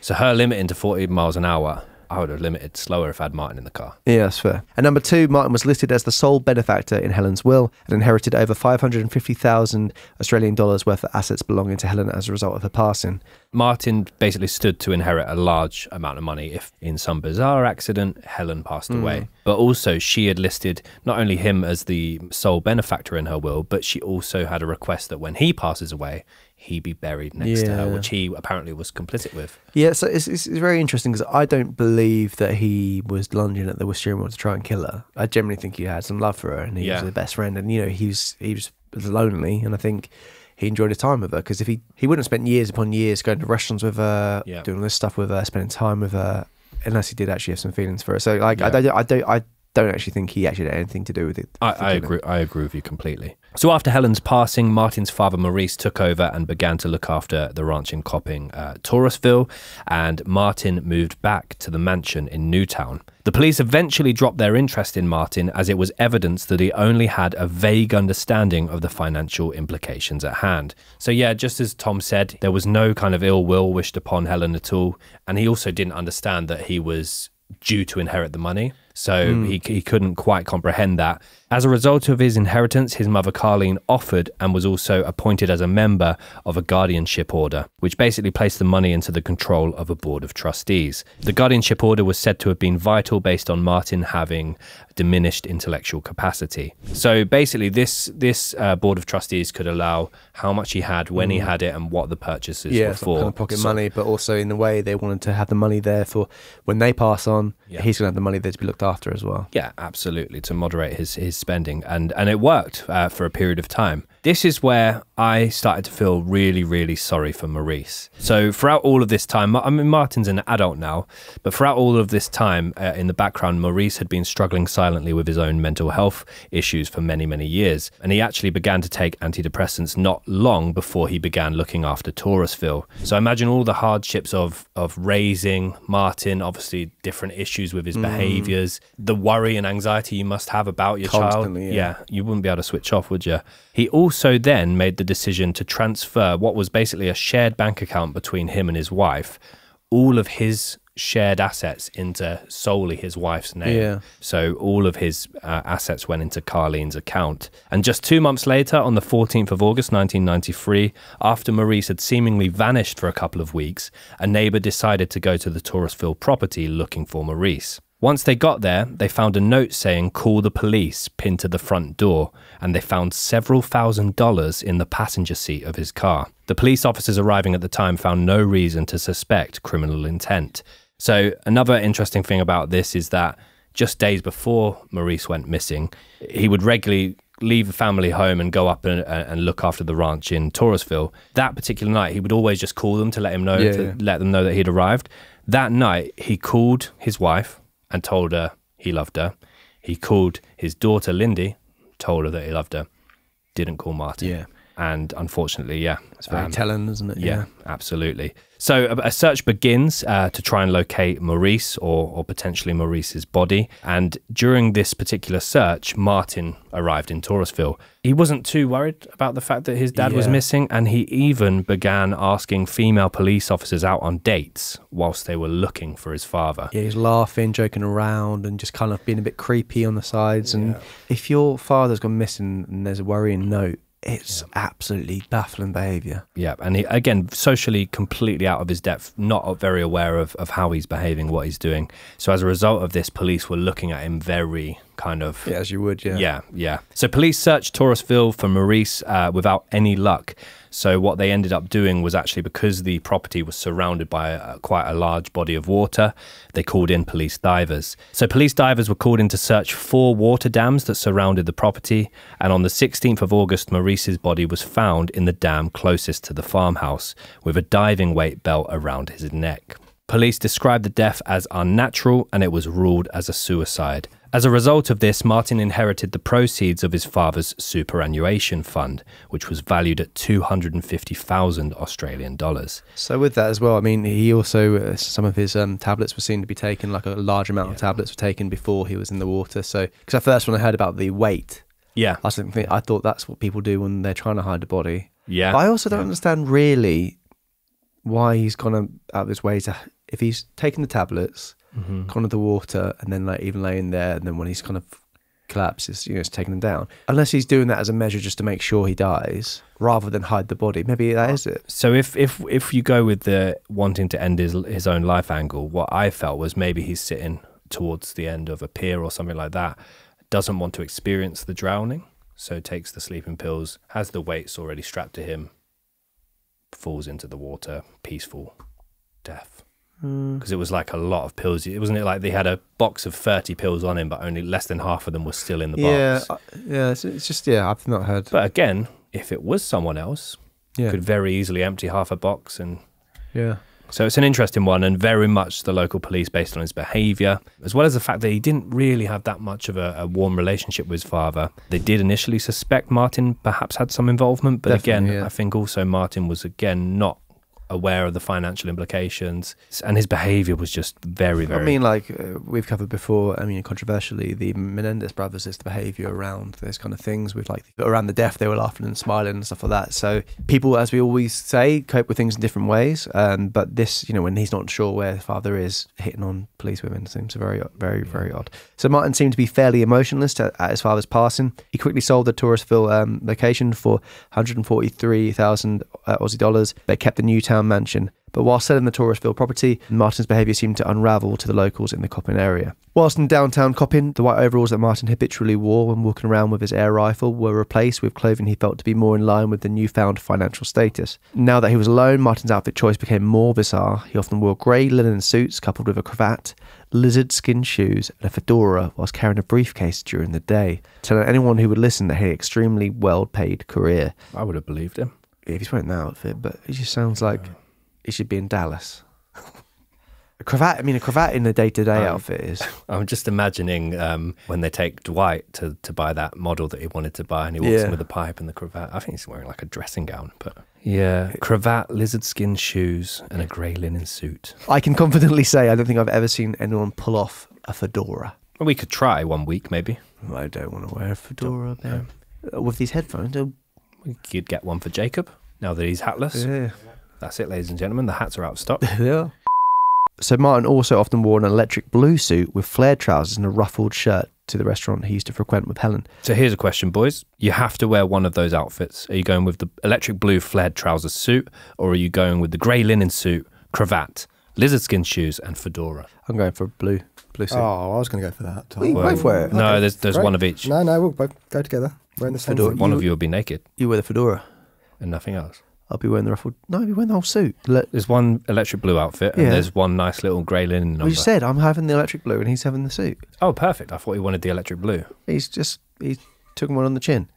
So her limiting to 40 miles an hour, I would have limited slower if I had Martin in the car. Yeah, that's fair. And number two, Martin was listed as the sole benefactor in Helen's will and inherited over 550,000 Australian dollars worth of assets belonging to Helen as a result of her passing. Martin basically stood to inherit a large amount of money if, in some bizarre accident, Helen passed Mm. away. But also, she had listed not only him as the sole benefactor in her will, but she also had a request that when he passes away, he be buried next to her, which he apparently was complicit with. Yeah, so it's, it's, it's very interesting because I don't believe that he was lunging at the Wisteria to try and kill her. I generally think he had some love for her and he Yeah. was her best friend. And, you know, he was, he was lonely. And I think he enjoyed his time with her because if he, he wouldn't have spent years upon years going to restaurants with her, Yeah. doing all this stuff with her, spending time with her, unless he did actually have some feelings for her. So, like, I, Yeah. don't, I, don't, I don't actually think he actually had anything to do with it. I, I agree. I agree with you completely. So after Helen's passing, Martin's father Maurice took over and began to look after the ranch in Copping, uh, Taurusville, and Martin moved back to the mansion in Newtown. The police eventually dropped their interest in Martin as it was evidence that he only had a vague understanding of the financial implications at hand. So yeah, just as Tom said, there was no kind of ill will wished upon Helen at all, and he also didn't understand that he was due to inherit the money. So Mm. he, he couldn't quite comprehend that. As a result of his inheritance, his mother Carleen offered and was also appointed as a member of a guardianship order, which basically placed the money into the control of a board of trustees. The guardianship order was said to have been vital based on Martin having diminished intellectual capacity. So basically, this this uh, board of trustees could allow how much he had, when he Mm. had it, and what the purchases yeah, were for. kind of pocket So- money, but also in the way they wanted to have the money there for when they pass on. Yeah. He's going to have the money there to be looked after as well. Yeah, absolutely, to moderate his his spending, and and it worked uh, for a period of time. This is where I started to feel really, really sorry for Maurice. So throughout all of this time, I mean, Martin's an adult now, but throughout all of this time, uh, in the background, Maurice had been struggling silently with his own mental health issues for many, many years, and he actually began to take antidepressants not long before he began looking after Taurusville. So imagine all the hardships of of raising Martin, obviously different issues with his Mm. behaviors, the worry and anxiety you must have about your Constantly, child. yeah. you wouldn't be able to switch off, would you? He also then made the decision to transfer what was basically a shared bank account between him and his wife, all of his shared assets into solely his wife's name. Yeah. So all of his uh, assets went into Carleen's account. And just two months later, on the 14th of August 1993, after Maurice had seemingly vanished for a couple of weeks, a neighbour decided to go to the Taurusville property looking for Maurice. Once they got there, they found a note saying, Call the police, pinned to the front door, and they found several thousand dollars in the passenger seat of his car. The police officers arriving at the time found no reason to suspect criminal intent. So, another interesting thing about this is that just days before Maurice went missing, he would regularly leave the family home and go up and, and look after the ranch in Taurusville. That particular night, he would always just call them to let him know, Yeah, to yeah. let them know that he'd arrived. That night, he called his wife and told her he loved her. He called his daughter Lindy, told her that he loved her. Didn't call Martin. Yeah. And unfortunately, yeah, It's very um, telling, isn't it? yeah, absolutely. So a, a search begins uh, to try and locate Maurice or, or potentially Maurice's body. And during this particular search, Martin arrived in Taurusville. He wasn't too worried about the fact that his dad was missing, and he even began asking female police officers out on dates whilst they were looking for his father. Yeah, he's laughing, joking around, and just kind of being a bit creepy on the sides. And if your father's gone missing and there's a worrying note, it's absolutely baffling behaviour. Yeah, and he again socially completely out of his depth, not very aware of, of how he's behaving, what he's doing. So as a result of this, police were looking at him very kind of Yeah, as you would, yeah. yeah, yeah. So police searched Taurusville for Maurice uh, without any luck. So what they ended up doing was actually because the property was surrounded by uh, quite a large body of water, they called in police divers. So police divers were called in to search four water dams that surrounded the property, and on the 16th of August, Maurice's body was found in the dam closest to the farmhouse with a diving weight belt around his neck. Police described the death as unnatural and it was ruled as a suicide. As a result of this, Martin inherited the proceeds of his father's superannuation fund, which was valued at 250,000 Australian dollars. So with that as well, I mean, he also uh, some of his um, tablets were seen to be taken, like a large amount of tablets were taken before he was in the water. So because at first when I heard about the weight, Yeah. I thinking, I thought that's what people do when they're trying to hide the body. Yeah. But I also don't understand really why he's gone out of his way to if he's taken the tablets, Mhm. gone to the water, and then like even laying there, and then when he's kind of collapses, you know, it's taking him down. Unless he's doing that as a measure just to make sure he dies, rather than hide the body. Maybe that is it. So if if if you go with the wanting to end his his own life angle, what I felt was maybe he's sitting towards the end of a pier or something like that, doesn't want to experience the drowning, so takes the sleeping pills, has the weights already strapped to him, falls into the water, peaceful death. Because it was like a lot of pills. It wasn't it like they had a box of thirty pills on him, but only less than half of them were still in the Yeah, box. uh, yeah. It's, it's just yeah. I've not heard. But again, if it was someone else, Yeah. could very easily empty half a box and Yeah. so it's an interesting one and very much the local police based on his behaviour, as well as the fact that he didn't really have that much of a, a warm relationship with his father. They did initially suspect Martin perhaps had some involvement, but again, yeah. I think also Martin was again not aware of the financial implications and his behaviour was just very, very I mean, like uh, we've covered before. I mean, controversially, the Menendez brothers is the behaviour around those kind of things. With like around the death, they were laughing and smiling and stuff like that. So people, as we always say, cope with things in different ways. Um, but this, you know, when he's not sure where the father is, hitting on police women seems very, very, very odd. So Martin seemed to be fairly emotionless at, at his father's passing. He quickly sold the Taurusville um, location for 143,000 uh, Aussie dollars. They kept the Mansion. But while selling the Taurusville property, Martin's behaviour seemed to unravel to the locals in the Copping area. Whilst in downtown Copping, the white overalls that Martin habitually wore when walking around with his air rifle were replaced with clothing he felt to be more in line with the newfound financial status. Now that he was alone, Martin's outfit choice became more bizarre. He often wore grey linen suits coupled with a cravat, lizard skin shoes, and a fedora whilst carrying a briefcase during the day, telling anyone who would listen that he had an extremely well paid career. I would have believed him. If he's wearing that outfit, but it just sounds like he should be in Dallas. A cravat, I mean, a cravat in a day to day Um, outfit is. I'm just imagining um, when they take Dwight to, to buy that model that he wanted to buy, and he walks Yeah. in with a pipe and the cravat. I think he's wearing like a dressing gown, but yeah, cravat, lizard skin shoes, and a grey linen suit. I can confidently say I don't think I've ever seen anyone pull off a fedora. Well, we could try one week, maybe. I don't want to wear a fedora, man. Uh, With these headphones, oh, We could get one for Jacob now that he's hatless. yeah. That's it, ladies and gentlemen. The hats are out of stock. yeah. So Martin also often wore an electric blue suit with flared trousers and a ruffled shirt to the restaurant he used to frequent with Helen. So here's a question, boys. You have to wear one of those outfits. Are you going with the electric blue flared trousers suit, or are you going with the grey linen suit, cravat, lizard skin shoes, and fedora? I'm going for a blue blue suit. Oh, I was going to go for that. Tom. We Well, both wear it. No, Okay, there's there's great. one of each. No, no, we'll both go together. Wearing the same Fedora. One You- of you will be naked You wear the fedora. And nothing else. I'll be wearing the ruffled. No, I'll be wearing the whole suit. Look, There's one electric blue outfit, and Yeah. there's one nice little grey linen number. we said I'm having the electric blue and he's having the suit. oh, perfect. I thought you wanted the electric blue. He's just he took him one on the chin.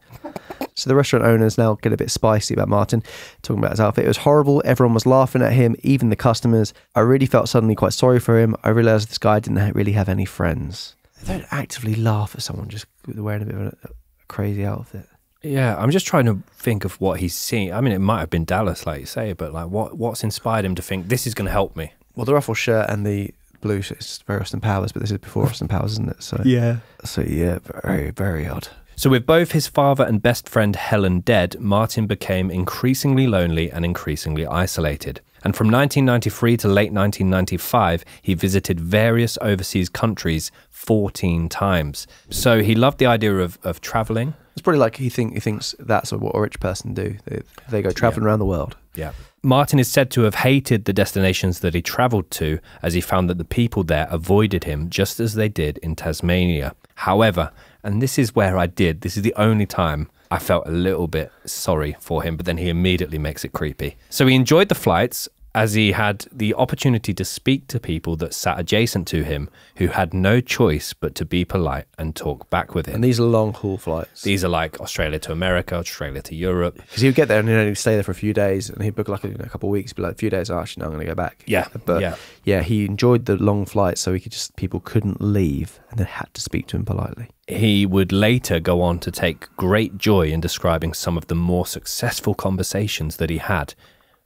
So the restaurant owners now get a bit spicy about Martin, talking about his outfit. It was horrible. Everyone was laughing at him, even the customers. I really felt suddenly quite sorry for him. I realised this guy didn't ha- really have any friends. They don't actively laugh at someone just wearing a bit of a, a crazy outfit. Yeah, I'm just trying to think of what he's seen. I mean, it might have been Dallas, like you say, but like, what what's inspired him to think this is going to help me? Well, the ruffle shirt and the blue shirt is very Austin Powers, but this is before Austin Powers, isn't it? So Yeah. so yeah, very very odd. So, with both his father and best friend Helen dead, Martin became increasingly lonely and increasingly isolated. And from 1993 to late 1995, he visited various overseas countries 14 times. So, he loved the idea of, of traveling. It's probably like he think he thinks that's what a rich person do. They, they go traveling around the world. Yeah. Martin is said to have hated the destinations that he traveled to as he found that the people there avoided him just as they did in Tasmania. However, and this is where I did, this is the only time I felt a little bit sorry for him, but then he immediately makes it creepy. So he enjoyed the flights as he had the opportunity to speak to people that sat adjacent to him who had no choice but to be polite and talk back with him. And these are long haul flights. These are like Australia to America, Australia to Europe. Because he would get there and he'd only stay there for a few days, and he'd book like a, you know, a couple of weeks. Be like, a few days. Oh, actually, no, I'm going to go back. Yeah, but yeah. yeah, he enjoyed the long flights, so he could just people couldn't leave, and they had to speak to him politely. He would later go on to take great joy in describing some of the more successful conversations that he had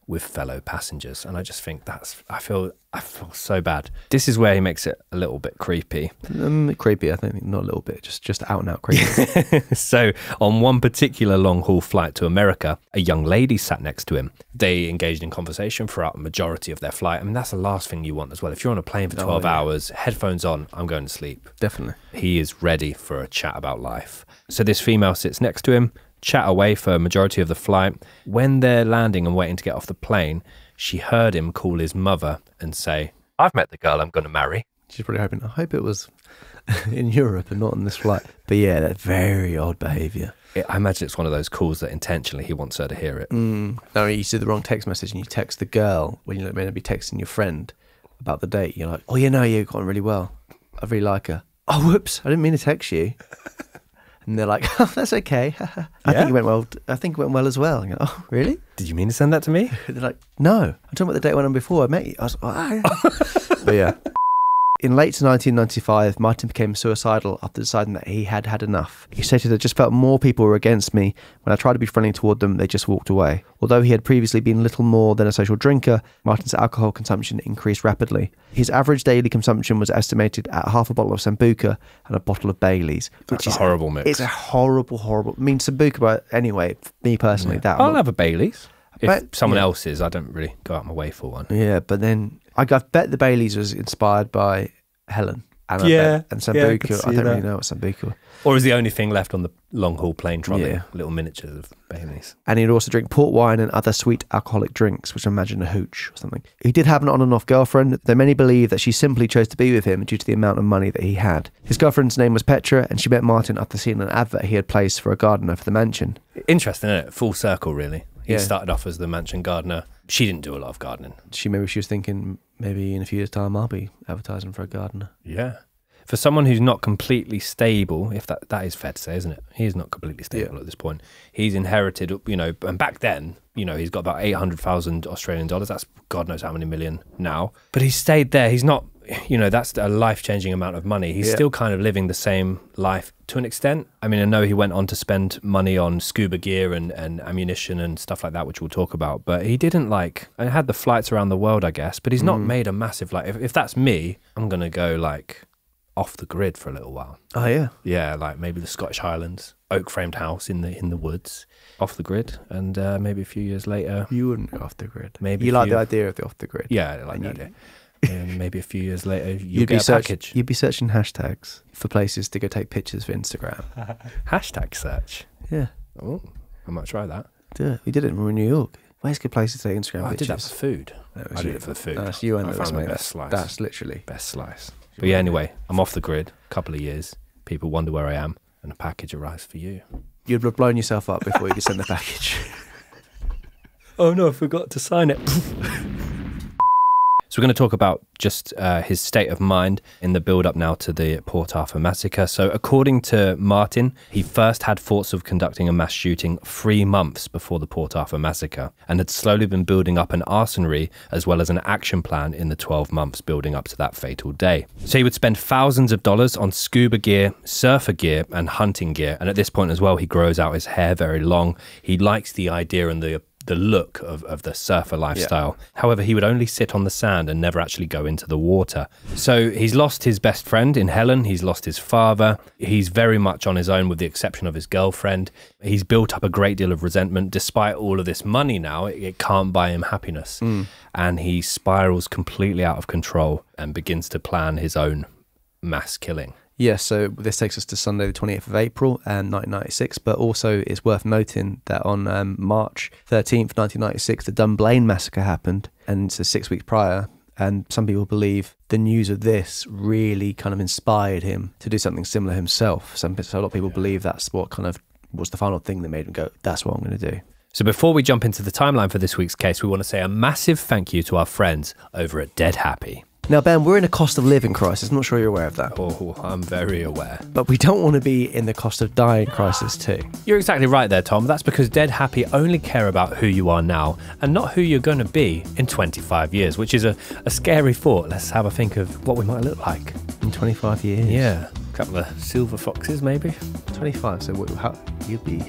with fellow passengers. And I just think that's, I feel, I feel so bad. This is where he makes it a little bit creepy. Um, creepy, I think, not a little bit, just just out and out creepy. so, on one particular long haul flight to America, a young lady sat next to him. They engaged in conversation throughout the majority of their flight. I mean, that's the last thing you want as well. If you're on a plane for Oh, 12 yeah. hours, headphones on, I'm going to sleep. Definitely. He is ready for a chat about life. So, this female sits next to him, chat away for a majority of the flight. When they're landing and waiting to get off the plane, she heard him call his mother and say, I've met the girl I'm going to marry. She's probably hoping, I hope it was in Europe and not on this flight. But yeah, that very odd behaviour. I imagine it's one of those calls that intentionally he wants her to hear it. Mm. No, you see the wrong text message and you text the girl when you're meant to be texting your friend about the date. You're like, oh, yeah, no, you got on really well. I really like her. Oh, whoops. I didn't mean to text you. And they're like, oh, that's okay. I Yeah? think it went well. I think it went well as well. Go, oh, really? Did you mean to send that to me? They're like, no. I'm talking about the date I went on before I met you. I was like, oh, yeah. but yeah. In late 1995, Martin became suicidal after deciding that he had had enough. He stated, I just felt more people were against me. When I tried to be friendly toward them, they just walked away. Although he had previously been little more than a social drinker, Martin's alcohol consumption increased rapidly. His average daily consumption was estimated at half a bottle of Sambuca and a bottle of Bailey's. That's a horrible mix. It's a horrible, horrible. I mean, Sambuca, but anyway, me personally, that I'll have a Bailey's. If But- someone yeah. else is, I don't really go out my way for one. Yeah, but then I, I bet the Baileys was inspired by Helen. And I Yeah, bet, and yeah, I Sambuca. I, don't really that. know what Sambuca. Or is the only thing left on the long haul plane trolley Yeah. little miniatures of Bailey's? And he'd also drink port wine and other sweet alcoholic drinks, which I imagine a hooch or something. He did have an on and off girlfriend, though many believe that she simply chose to be with him due to the amount of money that he had. His girlfriend's name was Petra, and she met Martin after seeing an advert he had placed for a gardener for the mansion. Interesting, isn't it? Full circle, really. He Yeah. started off as the mansion gardener. She didn't do a lot of gardening. She maybe she was thinking maybe in a few years' time I'll be advertising for a gardener. Yeah. For someone who's not completely stable, if that, that is fair to say, isn't it? He is not completely stable at this point. He's inherited, you know, and back then, you know, he's got about 800,000 Australian dollars. That's God knows how many million now. But he's stayed there. He's not, you know, that's a life changing amount of money. He's Yeah. still kind of living the same life to an extent. I mean, I know he went on to spend money on scuba gear and, and ammunition and stuff like that, which we'll talk about. But he didn't like, and had the flights around the world, I guess, but he's not Mm. made a massive, like, if, if that's me, I'm going to go like off the grid for a little while. Oh yeah. Yeah, like maybe the Scottish Highlands, oak framed house in the in the woods, off the grid, and uh, maybe a few years later, You wouldn't go off the grid. maybe you like the idea of the off the grid. Yeah, I like And the you- idea. And maybe a few years later, you You'd be get a search- package. You'd be searching hashtags for places to go take pictures for Instagram. Hashtag search. Yeah. Oh, I might try that. Do it. We did it when we were in New York. Where's good places to take Instagram Oh, I did pictures? that for food. That was I did you. it for the food. That's you and I found the best slice. that's literally best slice. But yeah, anyway, I'm off the grid. A couple of years, people wonder where I am, and a package arrives for you. You'd have blown yourself up before you could send the package. Oh no, I forgot to sign it. So we're going to talk about just uh, his state of mind in the build-up now to the Port Arthur massacre. So according to Martin, he first had thoughts of conducting a mass shooting three months before the Port Arthur massacre and had slowly been building up an arsenry as well as an action plan in the 12 months building up to that fatal day. So he would spend thousands of dollars on scuba gear, surfer gear and hunting gear. And at this point as well, he grows out his hair very long. He likes the idea and the the look of, of the surfer lifestyle. However, he would only sit on the sand and never actually go into the water. So he's lost his best friend in Helen. He's lost his father. He's very much on his own, with the exception of his girlfriend. He's built up a great deal of resentment. Despite all of this money now, it, it can't buy him happiness. Mm. And he spirals completely out of control and begins to plan his own mass killing. Yes, so this takes us to Sunday, the 28th of April, um, 1996. But also, it's worth noting that on um, March 13th, 1996, the Dunblane massacre happened, and it's six weeks prior. And some people believe the news of this really kind of inspired him to do something similar himself. So a lot of people believe that's what kind of was the final thing that made him go, "That's what I'm going to do." So before we jump into the timeline for this week's case, we want to say a massive thank you to our friends over at Dead Happy. Now, Ben, we're in a cost of living crisis. I'm not sure you're aware of that. Oh, I'm very aware. But we don't want to be in the cost of dying crisis too. You're exactly right there, Tom. That's because Dead Happy only care about who you are now and not who you're going to be in 25 years, which is a, a scary thought. Let's have a think of what we might look like. In 25 years. Yeah. A couple of silver foxes, maybe. 25. So what, how, you'd be.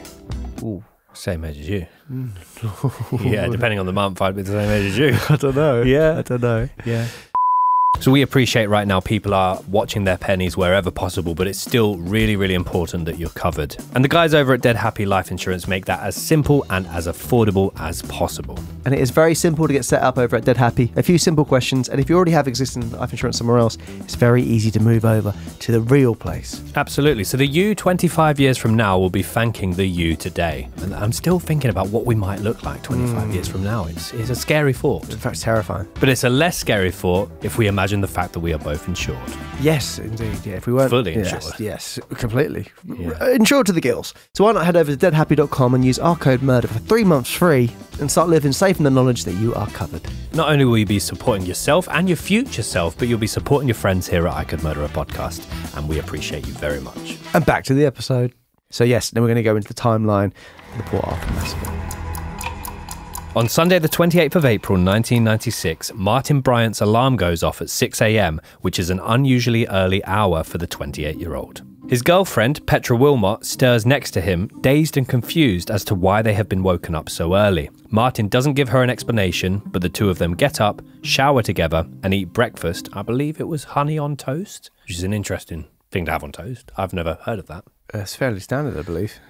Ooh. Same age as you. Mm. yeah, depending on the month, I'd be the same age as you. I don't know. Yeah. I don't know. Yeah. So we appreciate right now people are watching their pennies wherever possible, but it's still really, really important that you're covered. And the guys over at Dead Happy Life Insurance make that as simple and as affordable as possible. And it is very simple to get set up over at Dead Happy. A few simple questions, and if you already have existing life insurance somewhere else, it's very easy to move over to the real place. Absolutely. So the you 25 years from now will be thanking the you today. And I'm still thinking about what we might look like 25 mm. years from now. It's, it's a scary thought. In fact, it's terrifying. But it's a less scary thought if we imagine the fact that we are both insured. Yes, indeed. Yeah, if we weren't Fully yes, insured. yes, completely Yeah. Insured to the gills. So why not head over to deadhappy.com and use our code murder for three months free and start living safe in the knowledge that you are covered. Not only will you be supporting yourself and your future self, but you'll be supporting your friends here at I Could Murder a Podcast. And we appreciate you very much. And back to the episode. So yes, then we're going to go into the timeline of the Port Arthur massacre. On Sunday, the 28th of April 1996, Martin Bryant's alarm goes off at 6 a.m., which is an unusually early hour for the 28 year old. His girlfriend, Petra Wilmot, stirs next to him, dazed and confused as to why they have been woken up so early. Martin doesn't give her an explanation, but the two of them get up, shower together, and eat breakfast. I believe it was honey on toast, which is an interesting thing to have on toast. I've never heard of that. Uh, it's fairly standard, I believe.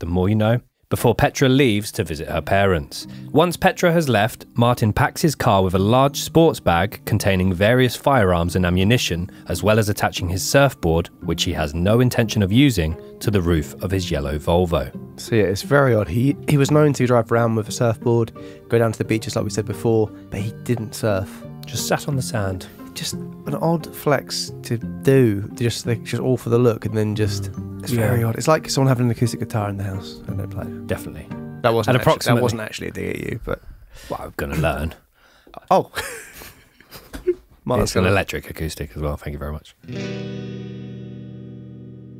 The more you know. Before Petra leaves to visit her parents. Once Petra has left, Martin packs his car with a large sports bag containing various firearms and ammunition, as well as attaching his surfboard, which he has no intention of using, to the roof of his yellow Volvo. So yeah, it's very odd. He he was known to drive around with a surfboard, go down to the beaches like we said before, but he didn't surf. Just sat on the sand. Just an odd flex to do. Just like, just all for the look, and then just it's Yeah. very odd. It's like someone having an acoustic guitar in the house and they play. Definitely. That wasn't And actually, approximately- that wasn't actually a dig at you, but Well, I'm going to learn. oh, Might it's an electric acoustic as well. Thank you very much.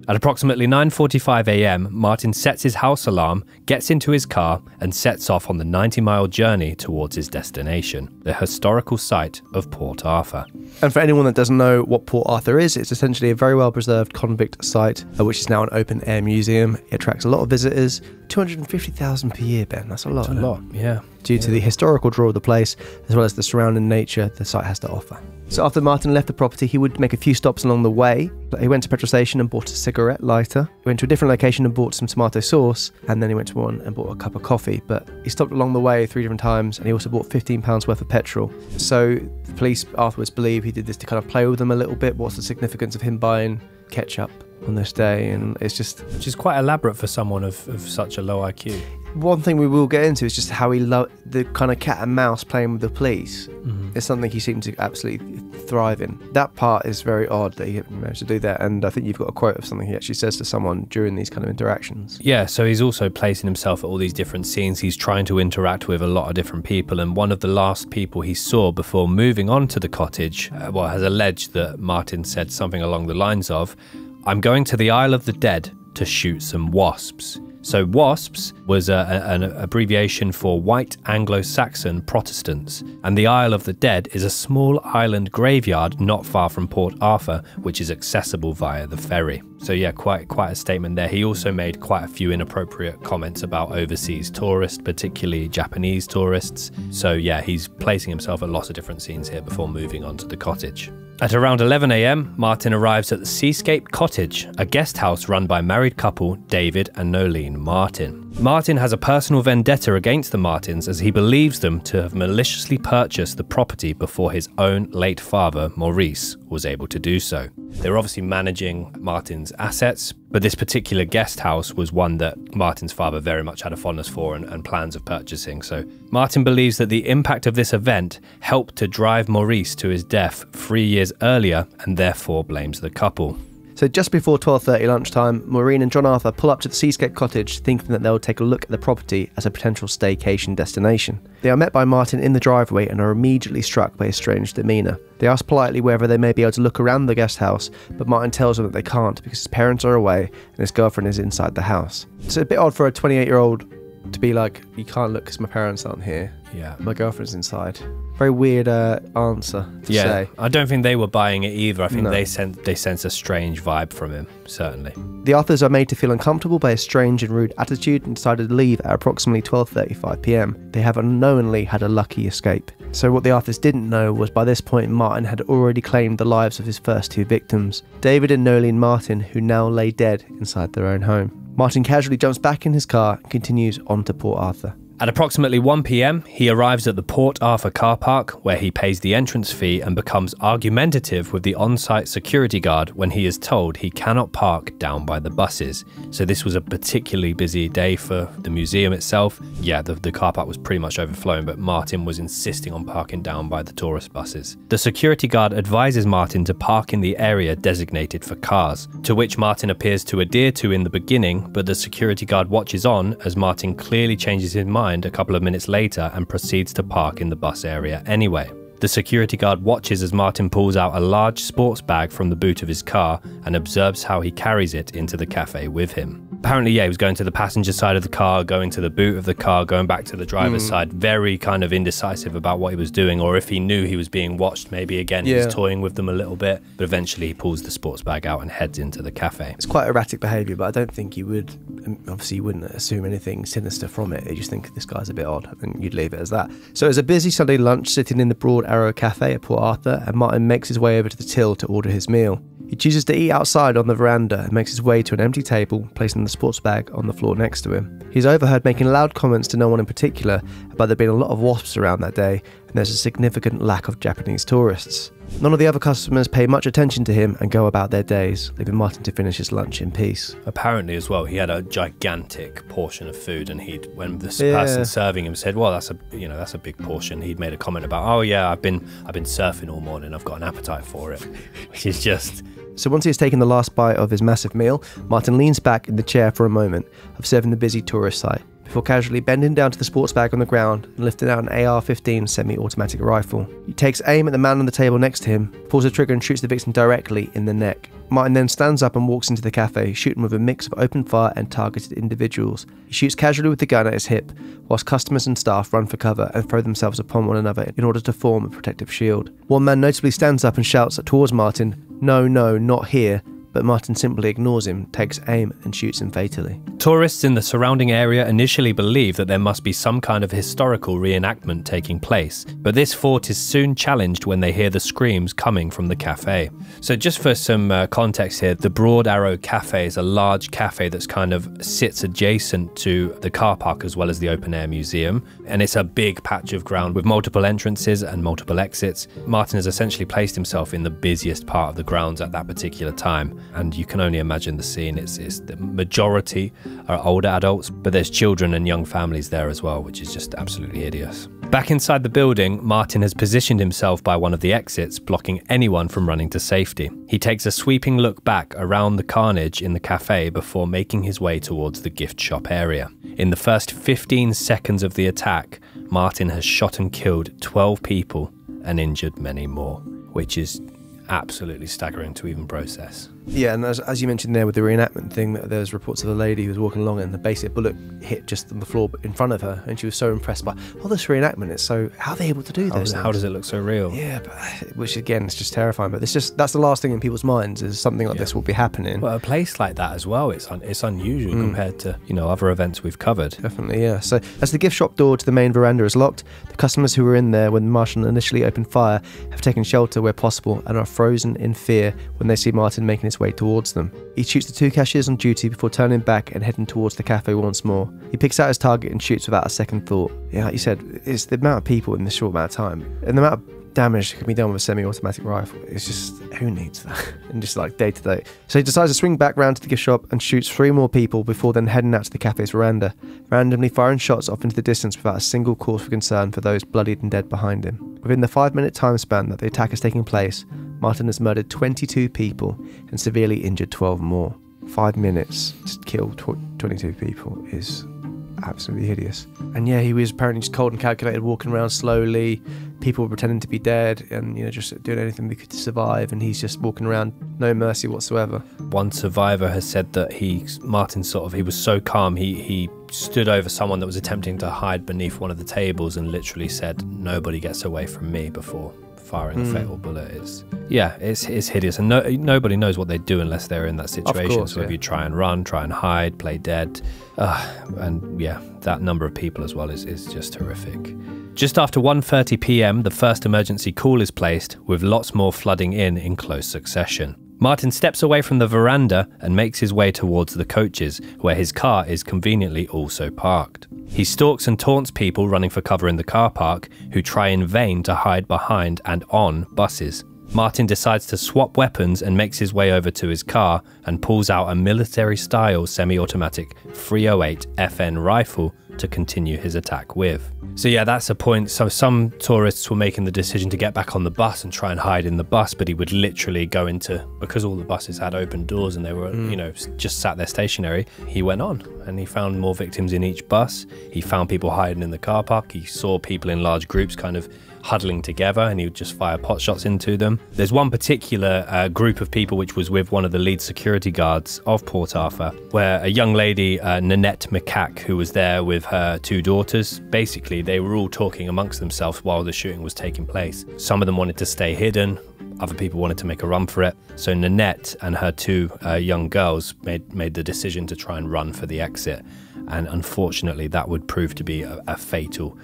At approximately 9:45 a.m., Martin sets his house alarm, gets into his car, and sets off on the 90-mile journey towards his destination, the historical site of Port Arthur. And for anyone that doesn't know what Port Arthur is, it's essentially a very well preserved convict site, uh, which is now an open air museum. It attracts a lot of visitors, 250,000 per year, Ben. That's a lot. A lot, yeah. Due to the historical draw of the place, as well as the surrounding nature the site has to offer. So after Martin left the property, he would make a few stops along the way. He went to a petrol station and bought a cigarette lighter. He went to a different location and bought some tomato sauce, and then he went to one and bought a cup of coffee. But he stopped along the way three different times, and he also bought 15 pounds worth of petrol. So the police afterwards believe he did this to kind of play with them a little bit. What's the significance of him buying ketchup on this day? And it's just Which is quite elaborate for someone of, of such a low IQ. one thing we will get into is just how he loved the kind of cat and mouse playing with the police. Mm-hmm. It's something he seemed to absolutely thrive in. That part is very odd that he managed to do that, and I think you've got a quote of something he actually says to someone during these kind of interactions. Yeah, so he's also placing himself at all these different scenes. He's trying to interact with a lot of different people. And one of the last people he saw before moving on to the cottage, uh, well, has alleged that Martin said something along the lines of, I'm going to the Isle of the Dead to shoot some wasps. So, WASPs was a, a- an abbreviation for White Anglo Saxon Protestants, and the Isle of the Dead is a small island graveyard not far from Port Arthur, which is accessible via the ferry. So, yeah, quite quite a statement there. He also made quite a few inappropriate comments about overseas tourists, particularly Japanese tourists. So, yeah, he's placing himself at lots of different scenes here before moving on to the cottage. At around 11am, Martin arrives at the Seascape Cottage, a guest house run by married couple David and Noelene Martin. Martin has a personal vendetta against the Martins as he believes them to have maliciously purchased the property before his own late father, Maurice, was able to do so. They were obviously managing Martin's assets, but this particular guest house was one that Martin's father very much had a fondness for and, and plans of purchasing. So Martin believes that the impact of this event helped to drive Maurice to his death three years earlier and therefore blames the couple. So just before 12:30 lunchtime, Maureen and John Arthur pull up to the Seascape Cottage, thinking that they'll take a look at the property as a potential staycation destination. They are met by Martin in the driveway and are immediately struck by his strange demeanour. They ask politely whether they may be able to look around the guest house, but Martin tells them that they can't because his parents are away and his girlfriend is inside the house. It's a bit odd for a 28-year-old to be like, you can't look because my parents aren't here. Yeah. My girlfriend's inside. Very weird uh, answer to Yeah, say. I don't think they were buying it either. I think No. they sense they sense a strange vibe from him. Certainly. The authors are made to feel uncomfortable by a strange and rude attitude and decided to leave at approximately 12:35 p.m. They have unknowingly had a lucky escape. So what the authors didn't know was by this point Martin had already claimed the lives of his first two victims, David and Noelene Martin, who now lay dead inside their own home. Martin casually jumps back in his car and continues on to Port Arthur. At approximately 1 pm, he arrives at the Port Arthur car park where he pays the entrance fee and becomes argumentative with the on site security guard when he is told he cannot park down by the buses. So, this was a particularly busy day for the museum itself. Yeah, the, the car park was pretty much overflowing, but Martin was insisting on parking down by the tourist buses. The security guard advises Martin to park in the area designated for cars, to which Martin appears to adhere to in the beginning, but the security guard watches on as Martin clearly changes his mind a couple of minutes later and proceeds to park in the bus area anyway. The security guard watches as Martin pulls out a large sports bag from the boot of his car and observes how he carries it into the cafe with him. Apparently, yeah, he was going to the passenger side of the car, going to the boot of the car, going back to the driver's Hmm. side, very kind of indecisive about what he was doing, or if he knew he was being watched, maybe again he Yeah. was toying with them a little bit. But eventually, he pulls the sports bag out and heads into the cafe. It's quite erratic behaviour, but I don't think you would. um, Obviously, you wouldn't assume anything sinister from it. You just think this guy's a bit odd, and you'd leave it as that. So it was a busy Sunday lunch sitting in the Broad Arrow Cafe at Port Arthur, and Martin makes his way over to the till to order his meal. He chooses to eat outside on the veranda and makes his way to an empty table, placing the sports bag on the floor next to him. He's overheard making loud comments to no one in particular about there being a lot of wasps around that day, and there's a significant lack of Japanese tourists. None of the other customers pay much attention to him and go about their days, leaving Martin to finish his lunch in peace. Apparently, as well, he had a gigantic portion of food, and he'd when the Yeah. person serving him said, "Well, that's a you know that's a big portion," he'd made a comment about, "Oh yeah, I've been I've been surfing all morning. I've got an appetite for it," which is just So once he has taken the last bite of his massive meal, Martin leans back in the chair for a moment, observing the busy tourist site, before casually bending down to the sports bag on the ground and lifting out an AR-15 semi-automatic rifle. He takes aim at the man on the table next to him, pulls the trigger and shoots the victim directly in the neck. Martin then stands up and walks into the cafe, shooting with a mix of open fire and targeted individuals. He shoots casually with the gun at his hip, whilst customers and staff run for cover and throw themselves upon one another in order to form a protective shield. One man notably stands up and shouts towards Martin, No, no, not here, but Martin simply ignores him, takes aim, and shoots him fatally. Tourists in the surrounding area initially believe that there must be some kind of historical reenactment taking place, but this thought is soon challenged when they hear the screams coming from the cafe. So, just for some uh, context here, the Broad Arrow Cafe is a large cafe that's kind of sits adjacent to the car park as well as the open air museum, and it's a big patch of ground with multiple entrances and multiple exits. Martin has essentially placed himself in the busiest part of the grounds at that particular time, and you can only imagine the scene. It's, it's the majority are older adults, but there's children and young families there as well, which is just absolutely hideous. Back inside the building, Martin has positioned himself by one of the exits, blocking anyone from running to safety. He takes a sweeping look back around the carnage in the cafe before making his way towards the gift shop area. In the first 15 seconds of the attack, Martin has shot and killed 12 people and injured many more, which is absolutely staggering to even process. Yeah, and as, as you mentioned there with the reenactment thing, that there's reports of a lady who was walking along and the basic bullet hit just on the floor in front of her, and she was so impressed by, oh, this reenactment is so. How are they able to do How, does- how does it look so real? Yeah, but, which again is just terrifying. But it's just that's the last thing in people's minds is something like this will be happening. Well, a place like that as well, it's un- it's unusual Mm. compared to you know other events we've covered. Definitely, yeah. So, as the gift shop door to the main veranda is locked, the customers who were in there when Martin initially opened fire have taken shelter where possible and are frozen in fear when they see Martin making his way towards them. He shoots the two cashiers on duty before turning back and heading towards the cafe once more. He picks out his target and shoots without a second thought. Yeah, like you said, it's the amount of people in this short amount of time and the amount of damage can be done with a semi-automatic rifle. It's just who needs that? and just like day to day. So he decides to swing back round to the gift shop and shoots three more people before then heading out to the cafe's veranda, randomly firing shots off into the distance without a single cause for concern for those bloodied and dead behind him. Within the five-minute time span that the attack is taking place, Martin has murdered 22 people and severely injured 12 more. Five minutes to kill tw- 22 people is absolutely hideous. And yeah, he was apparently just cold and calculated, walking around slowly. People pretending to be dead and you know just doing anything they could to survive. And he's just walking around, no mercy whatsoever. One survivor has said that he, Martin, sort of, he was so calm. He he stood over someone that was attempting to hide beneath one of the tables and literally said, "Nobody gets away from me." Before firing Mm. the fatal bullet is yeah, it's it's hideous, and no, nobody knows what they do unless they're in that situation. course, so if you try and run, try and hide, play dead, uh, and yeah, that number of people as well is is just horrific. Just after 1:30 p.m., the first emergency call is placed, with lots more flooding in in close succession. Martin steps away from the veranda and makes his way towards the coaches, where his car is conveniently also parked. He stalks and taunts people running for cover in the car park who try in vain to hide behind and on buses. Martin decides to swap weapons and makes his way over to his car and pulls out a military style semi automatic 308 FN rifle to continue his attack with. So, yeah, that's a point. So, some tourists were making the decision to get back on the bus and try and hide in the bus, but he would literally go into because all the buses had open doors and they were, hmm. you know, just sat there stationary. He went on and he found more victims in each bus. He found people hiding in the car park. He saw people in large groups kind of huddling together and he would just fire pot shots into them. There's one particular uh, group of people which was with one of the lead security guards of Port Arthur, where a young lady, uh, Nanette Mikac, who was there with her two daughters, basically they were all talking amongst themselves while the shooting was taking place. Some of them wanted to stay hidden. Other people wanted to make a run for it. So Nanette and her two uh, young girls made made the decision to try and run for the exit, and unfortunately, that would prove to be a, a fatal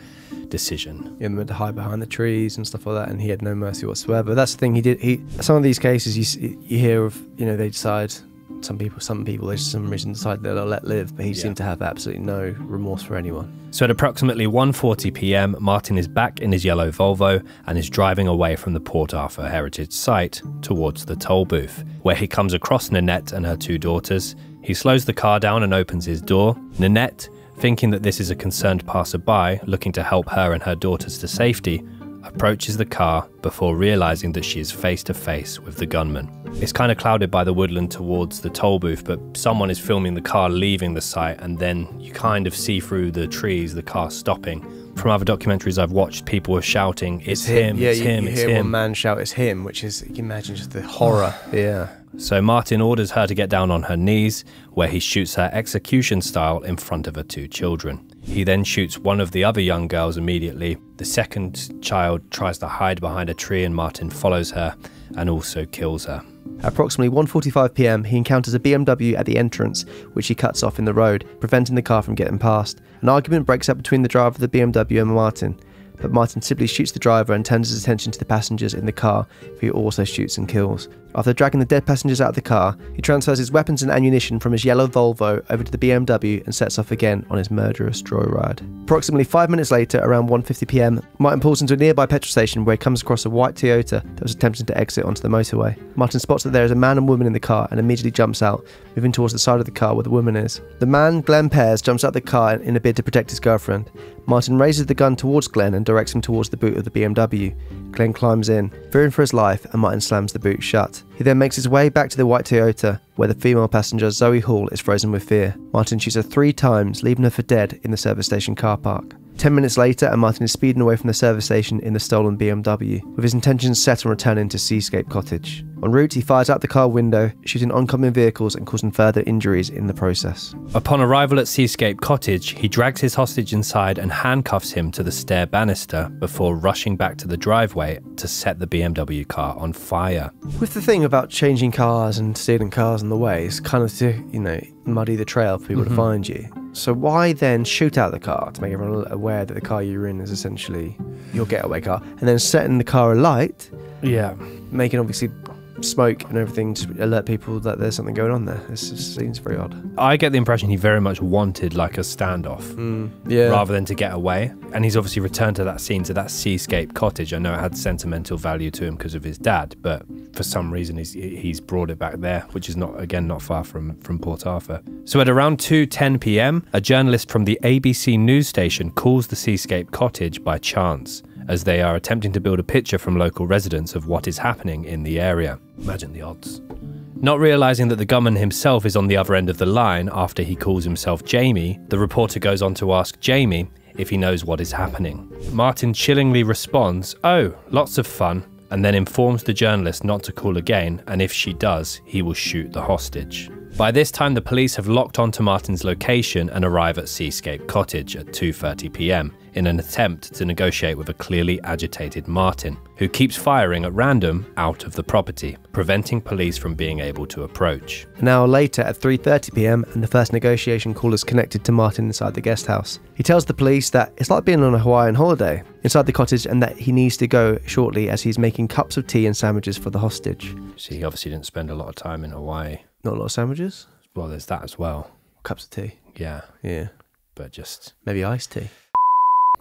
decision. You know, to hide behind the trees and stuff like that, and he had no mercy whatsoever. That's the thing. He did. He some of these cases you you hear of. You know, they decide. Some people, some people, they for some reason decide they'll let live, but he Yeah. seemed to have absolutely no remorse for anyone. So at approximately 1:40 p.m., Martin is back in his yellow Volvo and is driving away from the Port Arthur Heritage Site towards the toll booth, where he comes across Nanette and her two daughters. He slows the car down and opens his door. Nanette, thinking that this is a concerned passerby looking to help her and her daughters to safety, approaches the car before realizing that she is face to face with the gunman. It's kind of clouded by the woodland towards the toll booth, but someone is filming the car leaving the site, and then you kind of see through the trees the car stopping. From other documentaries I've watched, people were shouting, It's, him, Yeah, it's you, him, you it's hear him. one man shout, "It's him," which is you can imagine just the horror. yeah. So Martin orders her to get down on her knees, where he shoots her execution style in front of her two children. He then shoots one of the other young girls immediately. The second child tries to hide behind a tree, and Martin follows her and also kills her. At approximately 1:45 p.m., he encounters a BMW at the entrance, which he cuts off in the road, preventing the car from getting past. An argument breaks out between the driver of the BMW and Martin, but Martin simply shoots the driver and turns his attention to the passengers in the car, who he also shoots and kills. After dragging the dead passengers out of the car, he transfers his weapons and ammunition from his yellow Volvo over to the BMW and sets off again on his murderous joyride. Approximately five minutes later, around 1:50 p.m., Martin pulls into a nearby petrol station where he comes across a white Toyota that was attempting to exit onto the motorway. Martin spots that there is a man and woman in the car and immediately jumps out, moving towards the side of the car where the woman is. The man, Glenn Pears, jumps out of the car in a bid to protect his girlfriend. Martin raises the gun towards Glenn and directs him towards the boot of the BMW. Glenn climbs in, fearing for his life, and Martin slams the boot shut. He then makes his way back to the white Toyota, where the female passenger Zoe Hall is frozen with fear. Martin shoots her three times, leaving her for dead in the service station car park. Ten minutes later, and Martin is speeding away from the service station in the stolen BMW, with his intentions set on returning to Seascape Cottage. En route, he fires out the car window, shooting oncoming vehicles and causing further injuries in the process. Upon arrival at Seascape Cottage, he drags his hostage inside and handcuffs him to the stair banister before rushing back to the driveway to set the BMW car on fire. With the thing about changing cars and stealing cars on the way, it's kind of to, you know, muddy the trail for people to mm-hmm. find you. So why then shoot out the car to make everyone aware that the car you're in is essentially your getaway car, and then setting the car alight, Yeah. making obviously smoke and everything to alert people that there's something going on there. This just seems very odd. I get the impression he very much wanted like a standoff hmm, Yeah. rather than to get away. And he's obviously returned to that scene, to that seascape cottage. I know it had sentimental value to him because of his dad, but for some reason he's he's brought it back there, which is not again not far from from Port Arthur. So at around 2:10 p.m., a journalist from the ABC news station calls the seascape cottage by chance. As they are attempting to build a picture from local residents of what is happening in the area. Imagine the odds. Not realizing that the gunman himself is on the other end of the line after he calls himself Jamie, the reporter goes on to ask Jamie if he knows what is happening. Martin chillingly responds, Oh, lots of fun, and then informs the journalist not to call again, and if she does, he will shoot the hostage. By this time, the police have locked onto Martin's location and arrive at Seascape Cottage at 2:30 p.m. in an attempt to negotiate with a clearly agitated Martin, who keeps firing at random out of the property, preventing police from being able to approach. An hour later at 3:30 p.m. and the first negotiation call is connected to Martin inside the guest house. He tells the police that it's like being on a Hawaiian holiday inside the cottage and that he needs to go shortly as he's making cups of tea and sandwiches for the hostage. So he obviously didn't spend a lot of time in Hawaii. Not a lot of sandwiches, Well, there's that as well. cups of tea. Yeah, Yeah. but just maybe iced tea.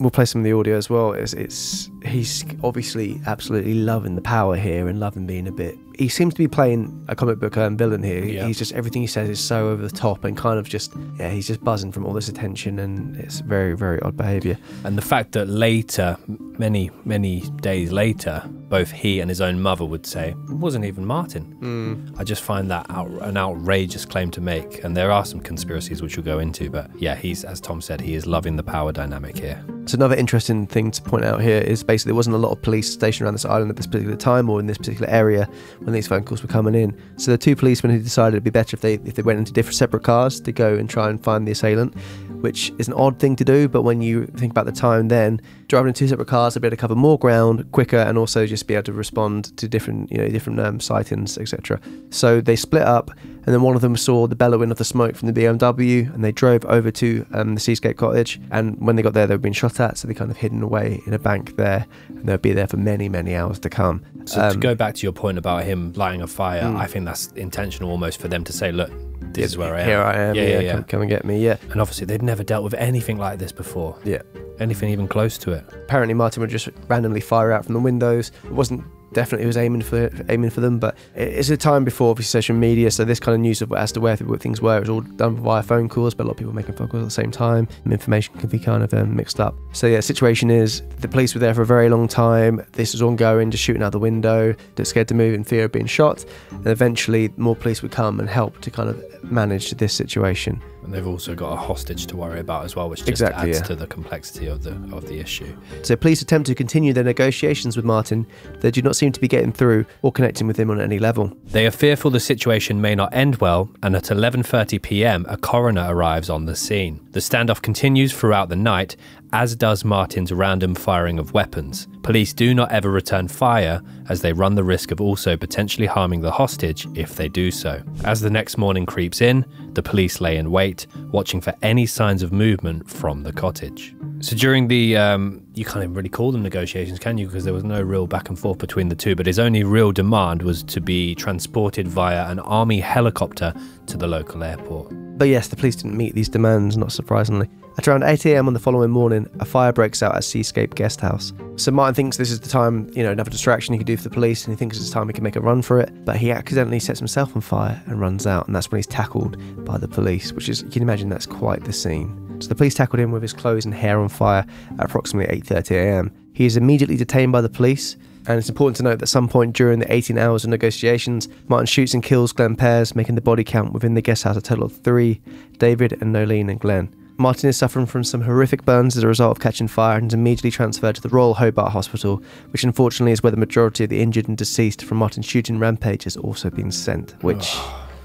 We'll play some of the audio as well. It's, it's he's obviously absolutely loving the power here and loving being a bit. He seems to be playing a comic book um, villain here. Yeah. He's just everything he says is so over the top and kind of just yeah. He's just buzzing from all this attention and it's very very odd behaviour. And the fact that later, many, many days later, both he and his own mother would say, it wasn't even Martin. I just find that out, an outrageous claim to make. And there are some conspiracies which we'll go into. But yeah, he's, as Tom said, he is loving the power dynamic here. So another interesting thing to point out here is basically there wasn't a lot of police stationed around this island at this particular time or in this particular area when these phone calls were coming in. So the two policemen who decided it'd be better if they if they went into different separate cars to go and try and find the assailant, which is an odd thing to do, but when you think about the time then, driving in two separate cars to be able to cover more ground quicker and also just be able to respond to different you know different um, sightings etc. So they split up and then one of them saw the bellowing of the smoke from the BMW and they drove over to um, the Seascape Cottage and when they got there they were being shot at so they kind of hidden away in a bank there and they'll be there for many many hours to come. So to Um, go back to your point about him lighting a fire, Mm. I think that's intentional almost for them to say, look, this is where I am. Here I am. Yeah, Yeah, yeah. Come, come and get me. Yeah, And obviously, they'd never dealt with anything like this before. yeah. Anything even close to it. Apparently, Martin would just randomly fire out from the windows. It wasn't definitely was aiming for aiming for them, but it's a time before obviously social media, so this kind of news of as to where things were, it was all done via phone calls, but a lot of people making phone calls at the same time. And information can be kind of um, mixed up. So yeah, situation is the police were there for a very long time. This was ongoing, just shooting out the window, they're scared to move in fear of being shot, and eventually more police would come and help to kind of manage this situation. And they've also got a hostage to worry about as well, which just Exactly, adds yeah. to the complexity of the of the issue. So police attempt to continue their negotiations with Martin. They do not seem to be getting through or connecting with him on any level. They are fearful the situation may not end well, and at 11:30 p.m., a coroner arrives on the scene. The standoff continues throughout the night, as does Martin's random firing of weapons. Police do not ever return fire, as they run the risk of also potentially harming the hostage if they do so. As the next morning creeps in, the police lay in wait, watching for any signs of movement from the cottage. So during the, um, you can't even really call them negotiations, can you? Because there was no real back and forth between the two. But his only real demand was to be transported via an army helicopter to the local airport. But yes, the police didn't meet these demands, not surprisingly. At around 8am on the following morning, a fire breaks out at Seascape Guest House. So Martin thinks this is the time, you know, another distraction he could do for the police, and he thinks it's time he can make a run for it. But he accidentally sets himself on fire and runs out, and that's when he's tackled by the police, which is, you can imagine that's quite the scene. So the police tackled him with his clothes and hair on fire at approximately 8.30am. He is immediately detained by the police, and it's important to note that at some point during the 18 hours of negotiations, Martin shoots and kills Glenn Pears, making the body count within the guest house a total of three David and Noelene and Glenn. Martin is suffering from some horrific burns as a result of catching fire and is immediately transferred to the Royal Hobart Hospital, which unfortunately is where the majority of the injured and deceased from Martin's shooting rampage has also been sent. Which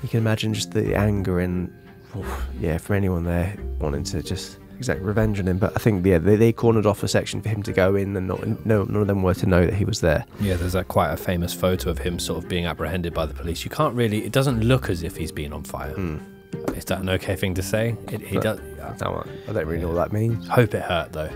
you can imagine just the anger and, oof, yeah, for anyone there wanting to just exact revenge on him. But I think, yeah, they, they cornered off a section for him to go in and not, no, none of them were to know that he was there. Yeah, there's that quite a famous photo of him sort of being apprehended by the police. You can't really, it doesn't look as if he's been on fire. Hmm. Is that an okay thing to say? It, he does. I don't, I don't really know what that means. Hope it hurt though,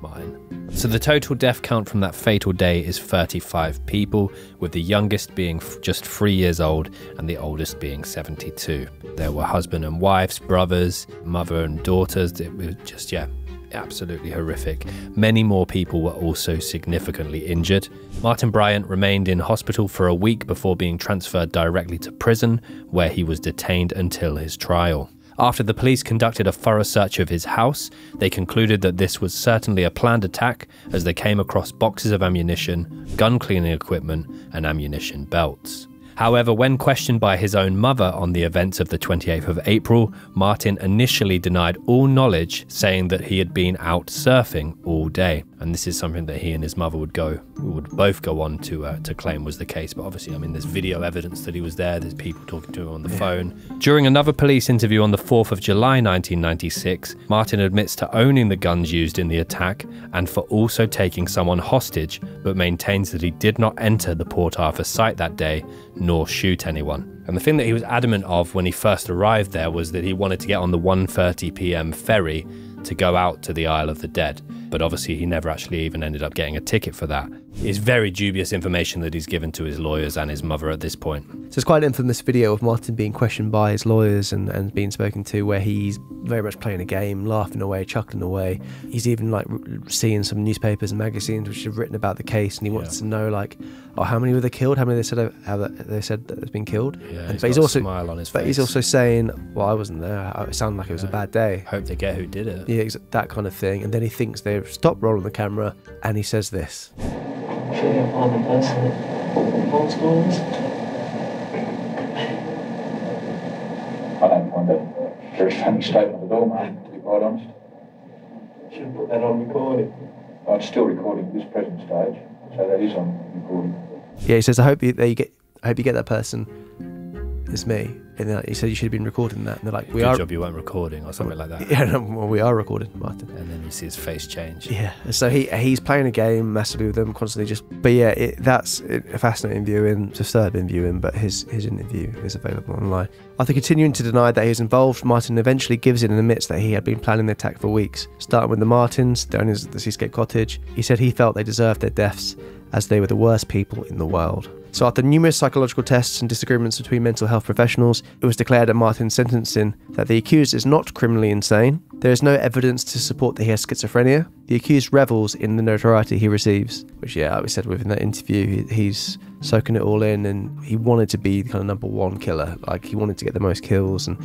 mine. So the total death count from that fatal day is 35 people, with the youngest being f- just three years old and the oldest being 72. There were husband and wives, brothers, mother and daughters. It was just, yeah, absolutely horrific. Many more people were also significantly injured. Martin Bryant remained in hospital for a week before being transferred directly to prison, where he was detained until his trial. After the police conducted a thorough search of his house, they concluded that this was certainly a planned attack as they came across boxes of ammunition, gun cleaning equipment, and ammunition belts. However, when questioned by his own mother on the events of the 28th of April, Martin initially denied all knowledge, saying that he had been out surfing all day. And this is something that he and his mother would go, would both go on to uh, to claim was the case. But obviously, I mean, there's video evidence that he was there. There's people talking to him on the phone. During another police interview on the 4th of July 1996, Martin admits to owning the guns used in the attack and for also taking someone hostage, but maintains that he did not enter the Port Arthur site that day nor shoot anyone. And the thing that he was adamant of when he first arrived there was that he wanted to get on the 1:30 p.m. ferry to go out to the Isle of the Dead. But obviously, he never actually even ended up getting a ticket for that. It's very dubious information that he's given to his lawyers and his mother at this point. So it's quite an infamous video of Martin being questioned by his lawyers and, and being spoken to, where he's very much playing a game, laughing away, chuckling away. He's even like seeing some newspapers and magazines which have written about the case, and he wants to know like, oh, how many were they killed? How many they said uh, have, have they said that has been killed? Yeah, And- he's but he's a also smile on his face. but he's also saying, well, I wasn't there. It sounded like it was a bad day. Hope they get who did it. Yeah, that kind of thing. And then he thinks they've rolling the camera, and he says this. Have found the person that holds goals. I don't find it very funny statement at all, mate, to be quite honest. Should have put that on recording. I'm still recording at this present stage, so that is on recording. Yeah, he says, I hope you, that you get, I hope you get that person. It's me. And then he said you should have been recording that. And they're like, we Good are. job you weren't recording or something like that. Yeah, no, well, we are recording, Martin. And then you see his face change. Yeah, so he he's playing a game massively with them, constantly just. But yeah, it, that's a fascinating viewing, disturbing viewing. But his his interview is available online. After continuing to deny that he was involved, Martin eventually gives in and admits that he had been planning the attack for weeks. Starting with the Martins, the owners of the Seascape Cottage, he said he felt they deserved their deaths as they were the worst people in the world. So, after numerous psychological tests and disagreements between mental health professionals, it was declared at Martin's sentencing that the accused is not criminally insane. There is no evidence to support that he has schizophrenia. The accused revels in the notoriety he receives, which, yeah, like we said within that interview, he's soaking it all in and he wanted to be the kind of number one killer. Like, he wanted to get the most kills. And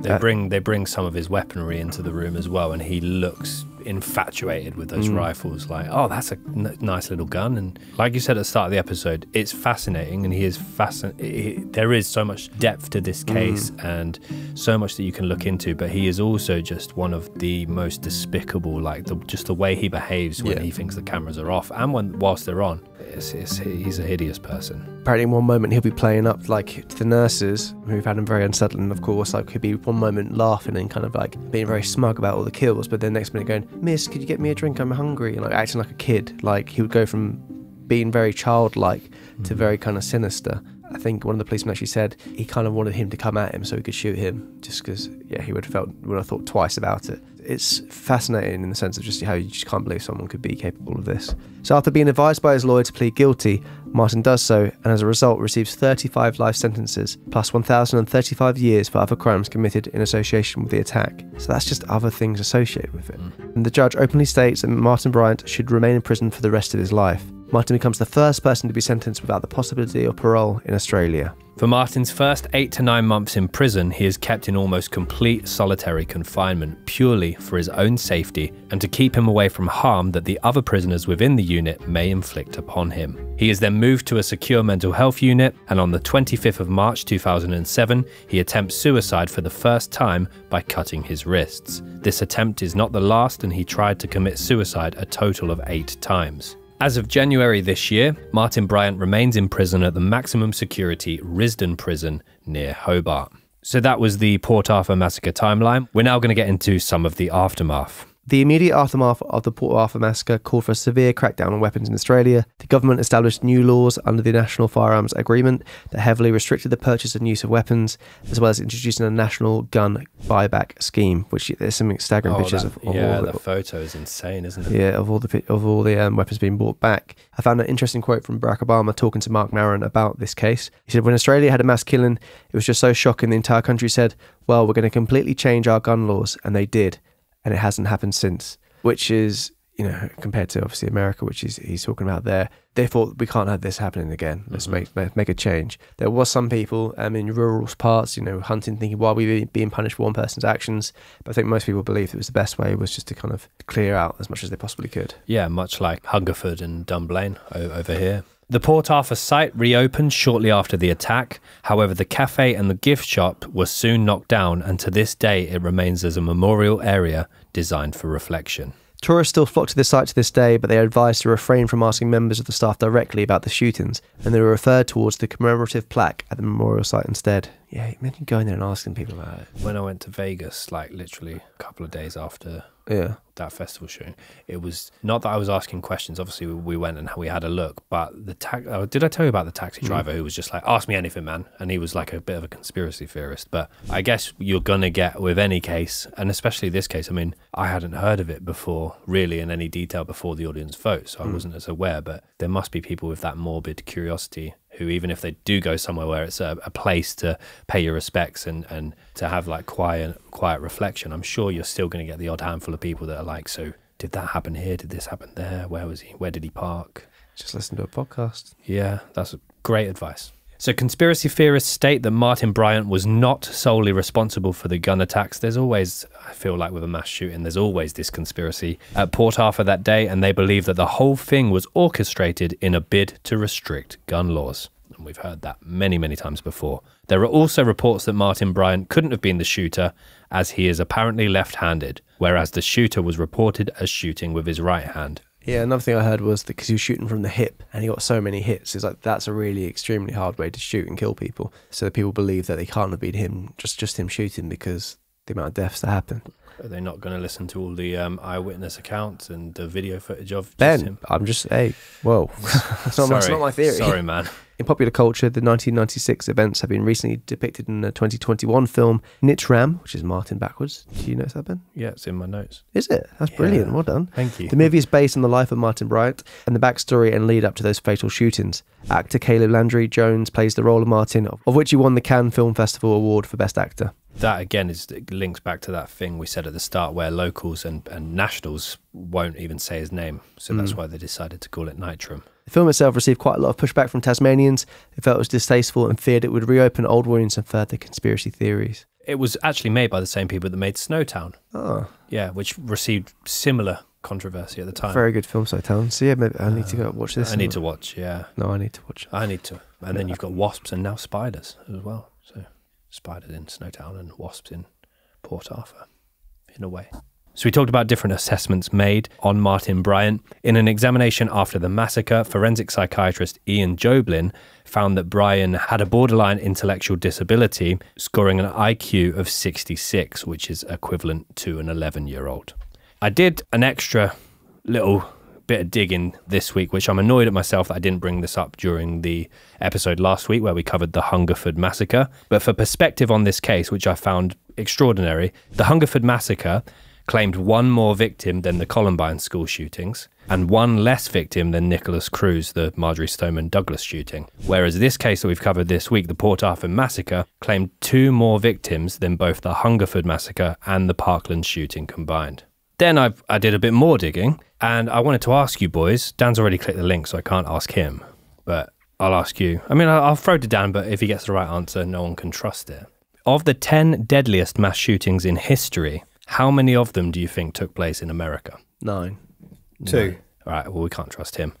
They Uh, bring they bring some of his weaponry into the room as well, and he looks infatuated with those Mm. rifles. Like, oh, that's a n- nice little gun. And like you said at the start of the episode, it's fascinating, and he is fascinating. There is so much depth to this case, and so much that you can look into. But he is also just one of the most despicable. Like the, just the way he behaves when Yeah. he thinks the cameras are off, and when whilst they're on. It's, it's, he's a hideous person. apparently, in one moment, he'll be playing up like to the nurses, who've had him very unsettling, of course. Like, he'll be one moment laughing and kind of like being very smug about all the kills, but then next minute going, Miss, could you get me a drink? I'm hungry. And like acting like a kid. Like, he would go from being very childlike to mm-hmm. very kind of sinister. I think one of the policemen actually said he kind of wanted him to come at him so he could shoot him, just because yeah he would have felt would have thought twice about it. It's fascinating in the sense of just how you just can't believe someone could be capable of this. So after being advised by his lawyer to plead guilty, Martin does so, and as a result receives 35 life sentences plus 1,035 years for other crimes committed in association with the attack. So that's just other things associated with it. Mm. And the judge openly states that Martin Bryant should remain in prison for the rest of his life. Martin becomes the first person to be sentenced without the possibility of parole in Australia. For Martin's first eight to nine months in prison, he is kept in almost complete solitary confinement purely for his own safety and to keep him away from harm that the other prisoners within the unit may inflict upon him. He is then moved to a secure mental health unit, and on the 25th of March 2007, he attempts suicide for the first time by cutting his wrists. This attempt is not the last, and he tried to commit suicide a total of eight times. As of January this year, Martin Bryant remains in prison at the maximum security Risdon prison near Hobart. So that was the Port Arthur massacre timeline. We're now going to get into some of the aftermath. The immediate aftermath of the Port Arthur massacre called for a severe crackdown on weapons in Australia. The government established new laws under the National Firearms Agreement that heavily restricted the purchase and use of weapons, as well as introducing a national gun buyback scheme, which there's some staggering Oh, pictures that- of, of yeah, all the the, photo is insane, isn't it? yeah, of all the of all the um, weapons being bought back. I found an interesting quote from Barack Obama talking to Marc Maron about this case. He said, "When Australia had a mass killing, it was just so shocking. The entire country said, "Well, we're going to completely change our gun laws," and they did, and it hasn't happened since. Which is, you know, compared to obviously America, which is he's talking about there. They thought we can't have this happening again. Let's make make make a change. There was some people um, in rural parts, you know, hunting, thinking, "Why are we being punished for one person's actions?" But I think most people believed it was the best way was just to kind of clear out as much as they possibly could. Yeah, much like Hungerford and Dunblane over here. The Port Arthur site reopened shortly after the attack. However, the cafe and the gift shop were soon knocked down, and to this day, it remains as a memorial area designed for reflection. Tourists still flock to the site to this day, but they are advised to refrain from asking members of the staff directly about the shootings, and they were referred towards the commemorative plaque at the memorial site instead. Yeah, imagine going there and asking people about it. When I went to Vegas, like literally a couple of days after Yeah. That festival shooting, it was not that I was asking questions. Obviously, we- we went and we had a look, but the ta- oh, did I tell you about the taxi Mm. driver who was just like, "Ask me anything, man," and he was like a bit of a conspiracy theorist. But I guess you're gonna get with any case, and especially this case. I mean, I hadn't heard of it before, really, in any detail before the audience vote, so I Mm. wasn't as aware. But there must be people with that morbid curiosity who, even if they do go somewhere where it's a, a place to pay your respects and, and to have like quiet quiet reflection, I'm sure you're still going to get the odd handful of people that are like, so did that happen here? Did this happen there? Where was he? Where did he park? Just listen to a podcast. Yeah, that's great advice. So, conspiracy theorists state that Martin Bryant was not solely responsible for the gun attacks. There's always, I feel like with a mass shooting, there's always this conspiracy at Port Arthur that day, and they believe that the whole thing was orchestrated in a bid to restrict gun laws. And we've heard that many, many times before. There are also reports that Martin Bryant couldn't have been the shooter, as he is apparently left handed, whereas the shooter was reported as shooting with his right hand. Yeah, another thing I heard was that because he was shooting from the hip and he got so many hits, it's like that's a really extremely hard way to shoot and kill people. So people believe that they can't have been him, just just him shooting because the amount of deaths that happen. Are they not going to listen to all the um, eyewitness accounts and the video footage of just Ben? I'm just hey, whoa, that's not, my, that's Sorry. not my theory. Sorry, man. In popular culture, the 1996 events have been recently depicted in the 2021 film Nitram, which is Martin backwards. Do you notice that, Ben? Yeah, it's in my notes. Is it? That's brilliant. Yeah. Well done. Thank you. The movie is based on the life of Martin Bryant and the backstory and lead up to those fatal shootings. Actor Caleb Landry Jones plays the role of Martin, of which he won the Cannes Film Festival Award for Best Actor. That again is links back to that thing we said at the start, where locals and, and nationals won't even say his name, so that's Mm. why they decided to call it Nitram. The film itself received quite a lot of pushback from Tasmanians who felt it was distasteful and feared it would reopen old wounds and further conspiracy theories. It was actually made by the same people that made Snowtown. Oh. Yeah, which received similar controversy at the time. Very good film, Snowtown. So yeah, maybe I need to go uh, watch this. I need to watch. Yeah, No, I need to watch. I need to. And then you've got wasps and now spiders as well. So spiders in Snowtown and wasps in Port Arthur, in a way. So we talked about different assessments made on Martin Bryant. In an examination after the massacre, forensic psychiatrist Ian Joblin found that Bryant had a borderline intellectual disability, scoring an IQ of 66, which is equivalent to an 11 year old. I did an extra little bit of digging this week, which I'm annoyed at myself that I didn't bring this up during the episode last week where we covered the Hungerford massacre. But for perspective on this case, which I found extraordinary, the Hungerford massacre claimed one more victim than the Columbine school shootings and one less victim than Nikolas Cruz, the Marjory Stoneman Douglas shooting. Whereas this case that we've covered this week, the Port Arthur massacre, claimed two more victims than both the Hungerford massacre and the Parkland shooting combined. Then I, I did a bit more digging and I wanted to ask you boys. Dan's already clicked the link, so I can't ask him, but I'll ask you. I mean, I'll, I'll throw to Dan, but if he gets the right answer, no one can trust it. Of the 10 deadliest mass shootings in history, how many of them do you think took place in America? Nine. Two. All right, well, we can't trust him.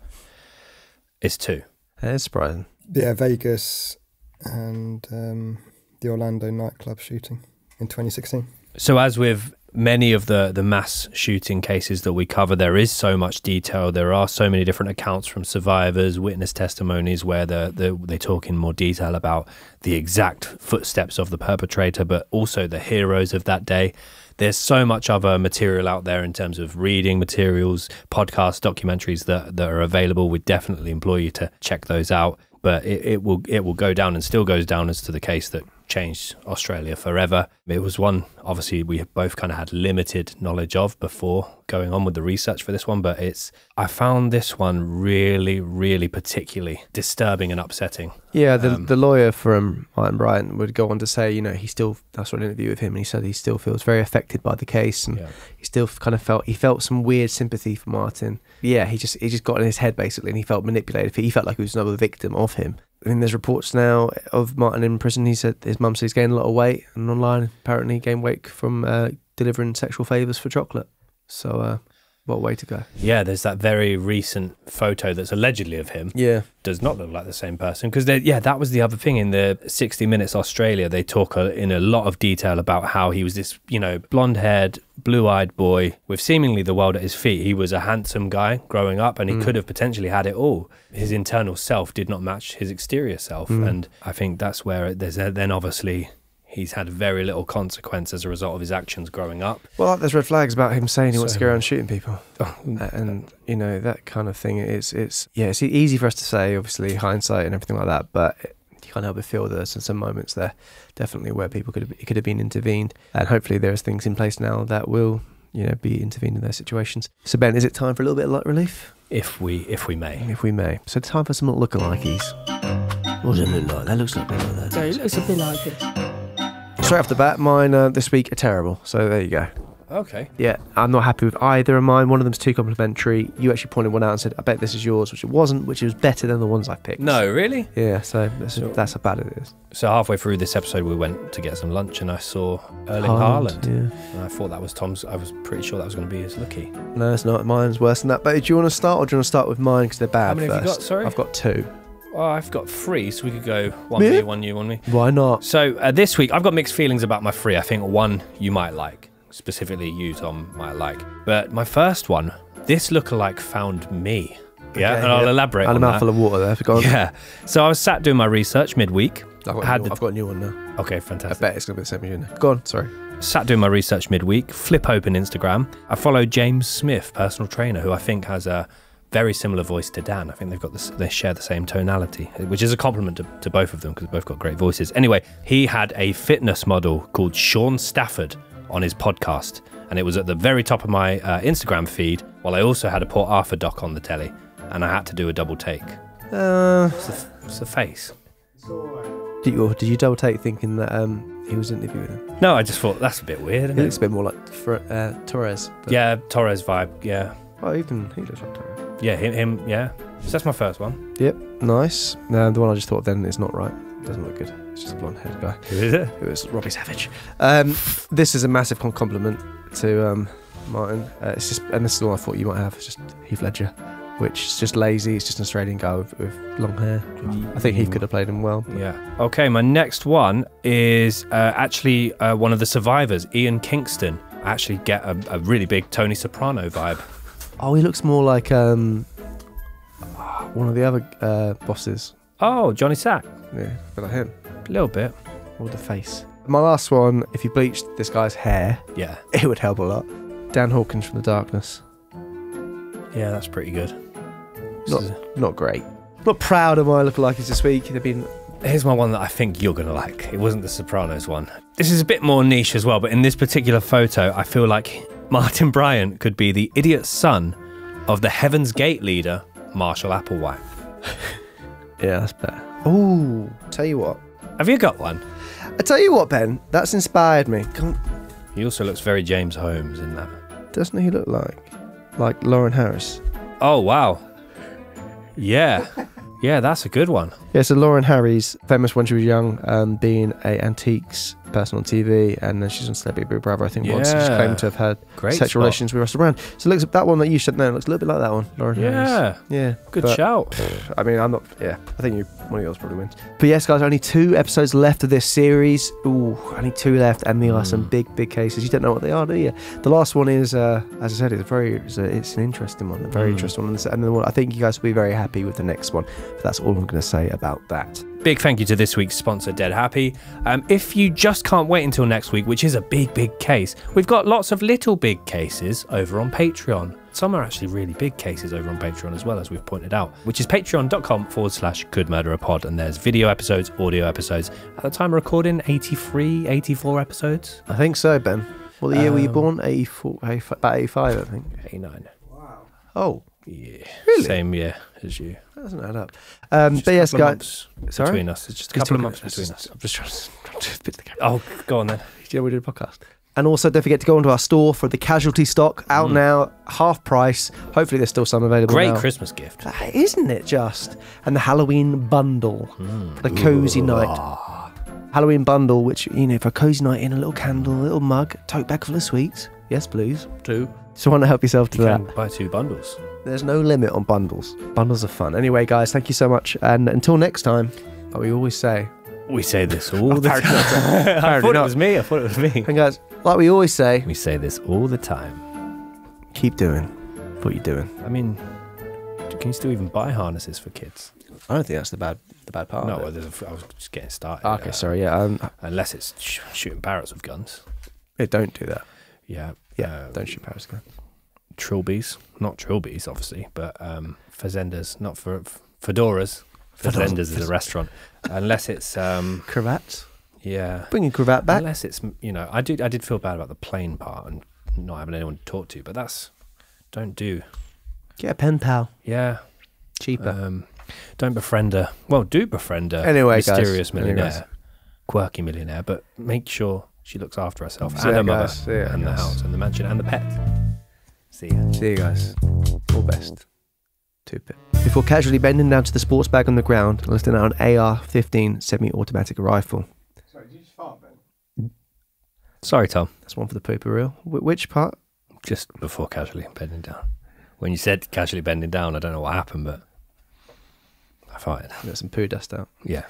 It's two. That's surprising. Yeah, Vegas and um, the Orlando nightclub shooting in 2016. So, as with many of the, the mass shooting cases that we cover, there is so much detail. There are so many different accounts from survivors, witness testimonies where the, the, they talk in more detail about the exact footsteps of the perpetrator, but also the heroes of that day. There's so much other material out there in terms of reading materials, podcasts, documentaries that, that are available. We definitely implore you to check those out. But it, it will it will go down and still goes down as to the case that changed Australia forever. It was one obviously we both kind of had limited knowledge of before going on with the research for this one, but it's I found this one really, really particularly disturbing and upsetting. Yeah, the Um, the lawyer from Martin Bryant would go on to say, you know, he still. That's what an interview with him, and he said he still feels very affected by the case, and Yeah. he still kind of felt he felt some weird sympathy for Martin. Yeah, he just he just got in his head basically, and he felt manipulated. He felt like he was another victim of him. I mean, there's reports now of Martin in prison. He said his mum said he's gained a lot of weight, and online apparently gained weight from uh, delivering sexual favors for chocolate. So uh, What way to go. Yeah, there's that very recent photo that's allegedly of him. Yeah. Does not look like the same person because yeah, that was the other thing in the 60 Minutes Australia. They talk in a lot of detail about how he was this, you know, blonde-haired, blue-eyed boy with seemingly the world at his feet. He was a handsome guy growing up, and he Mm. could have potentially had it all. His internal self did not match his exterior self, Mm. and I think that's where there's then obviously he's had very little consequence as a result of his actions growing up. Well, there's red flags about him saying he wants to go around shooting people, Oh, and you know that kind of thing. It's it's yeah, it's easy for us to say, obviously hindsight and everything like that, but you can't help but feel there's some moments there, definitely where people could have it could have been intervened, and hopefully there's things in place now that will you know be intervened in their situations. So Ben, is it time for a little bit of light relief? If we if we may. If we may. So time for some little lookalikes. What does it look like? That looks like a bit like that. So it looks a bit like this. Straight off the bat, mine uh, this week are terrible. So there you go. Okay. Yeah, I'm not happy with either of mine. One of them's too complimentary. You actually pointed one out and said, "I bet this is yours," which it wasn't, which was better than the ones I picked. No, really? Yeah, so that's, that's how bad it is. So halfway through this episode, we went to get some lunch, and I saw Erling Haaland, yeah. And I thought that was Tom's. I was pretty sure that was going to be his lucky. No, it's not. Mine's worse than that. But do you want to start, or do you want to start with mine because they're bad How many have first? you got, sorry? I've got two. Oh, I've got three, so we could go one me, one you, one me. Why not? So uh, this week, I've got mixed feelings about my three. I think one you might like, specifically you, Tom, might like. But my first one, this lookalike found me. Yeah, Okay, and I'll yeah. elaborate And a mouthful that. of water there. Yeah. So I was sat doing my research midweek. I've got, a had new, the- I've got a new one now. Okay, fantastic. I bet it's going to be the same as you now. Go on, sorry. sat doing my research midweek, flip open Instagram. I follow James Smith, personal trainer, who I think has a very similar voice to Dan. I think they've got this, they share the same tonality, which is a compliment to, to both of them because both got great voices. Anyway, he had a fitness model called Sean Stafford on his podcast, and it was at the very top of my uh, Instagram feed. While I also had a Port Arthur doc on the telly, and I had to do a double take. Uh, It's the, it's the face. did you, did you double take thinking that um, he was interviewing him? No, I just thought that's a bit weird. Isn't looks it? a bit more like uh, Torres. but- Yeah, Torres vibe. Yeah, Oh, even he looks like Torres. Yeah, him. him yeah. So that's my first one. Yep, nice. Uh, the one I just thought of then is not right. Doesn't look good. It's just a blonde haired guy. Who is it? It was Robbie Savage. Um, this is a massive compliment to um, Martin. Uh, it's just, and this is the one I thought you might have. It's just Heath Ledger, which is just lazy. It's just an Australian guy with, with long hair. I think Heath could have played him well. Yeah. Okay, my next one is uh, actually uh, one of the survivors, Ian Kingston. I actually get a, a really big Tony Soprano vibe. Oh, he looks more like um, one of the other uh, bosses. Oh, Johnny Sack. Yeah, but like him. A little bit. Or the face. My last one, if you bleached this guy's hair, Yeah. it would help a lot. Dan Hawkins from The Darkness. Yeah, that's pretty good. Not, not great. Not proud of my lookalikes this week. They've been Here's my one that I think you're going to like. It wasn't the Sopranos one. This is a bit more niche as well, but in this particular photo, I feel like Martin Bryant could be the idiot son of the Heaven's Gate leader, Marshall Applewhite. Yeah, that's better. Oh, tell you what. Have you got one? I tell you what, Ben, that's inspired me. Come- He also looks very James Holmes in that. Doesn't he look like like Lauren Harris? Oh, wow. Yeah. Yeah, that's a good one. Yeah, so Lauren Harris, famous when she was young, um, being a antiques person on TV, and then she's on Celebrity Big Brother, I think, once. and She's Yeah. claimed to have had Great sexual spot. relations with Russell Brand. So it looks that one that you said there looks a little bit like that one, Lauren Yeah. Yeah. Good but- shout. I mean, I'm not. Yeah, I think you one of yours probably wins. But yes, guys, only two episodes left of this series. Ooh, only two left, and there are some big, big cases. You don't know what they are, do you? The last one is, uh, as I said, it's a very, it's, a, it's an interesting one, a very Mm. interesting one, and the one I think you guys will be very happy with the next one. But that's all I'm going to say about that. Big thank you to this week's sponsor, Dead Happy. Um, if you just can't wait until next week, which is a big, big case, we've got lots of little big cases over on Patreon. Some are actually really big cases over on Patreon as well, as we've pointed out, which is patreon.com forward slash good murderer pod. And there's video episodes, audio episodes. At the time of recording, 83, 84 episodes. I think so, Ben. What year were you Um, born? 84, 85, about 85, I think. 89. Wow. Oh, Yeah. Really? Same year as you. that doesn't add up. Um, but yes, guys. Sorry? Between us. It's just a couple of months between us. I'm just trying to, spit the camera. Oh, go on then. Yeah, we did a podcast. And also, don't forget to go onto our store for the casualty stock out Mm. now, half price. Hopefully, there's still some available. Great now. Christmas gift. isn't it just? And the Halloween bundle, Hmm. the cozy night. Halloween bundle, which, you know, for a cozy night in, a little candle, a little mug, tote bag full of sweets. Yes, please. Two. So want to help yourself to You that. buy two bundles. There's no limit on bundles. Bundles are fun. Anyway, guys, thank you so much. And until next time, like we always say, We say this all the time. I thought it was me. I thought it was me. and guys, like we always say, We say this all the time. keep doing what you're doing. I mean, can you still even buy harnesses for kids? I don't think that's the bad the bad part. no, well, there's a, I was just getting started. Okay, uh, sorry. Yeah, um, Unless it's sh- shooting parrots with guns. yeah, don't do that. Yeah. Yeah, uh, don't shoot parrots with again. Trilbies, not trilbies, obviously, but um, fazendas, not for f- fedoras. Fazendas is a restaurant, unless it's um, Cravats. yeah. bringing cravat back. Unless it's you know, I did I did feel bad about the plane part and not having anyone to talk to, but that's don't do. Get a pen pal. Yeah, Cheaper. um, don't befriend a well, do befriend a Anyway, guys. mysterious Anyway, millionaire, guys. quirky millionaire, but make sure she looks after herself See and her mother guys. Ya, and the house and the mansion and the pet. See ya. See you guys. All best. Two pip. Before casually bending down to the sports bag on the ground, I lifting out an AR-15 semi-automatic rifle. Sorry, did you just fart, Ben? Sorry, Tom. That's one for the pooper reel. Wh- which part? just before casually bending down. When you said casually bending down, I don't know what happened, but I fired. Got some poo dust out. Yeah.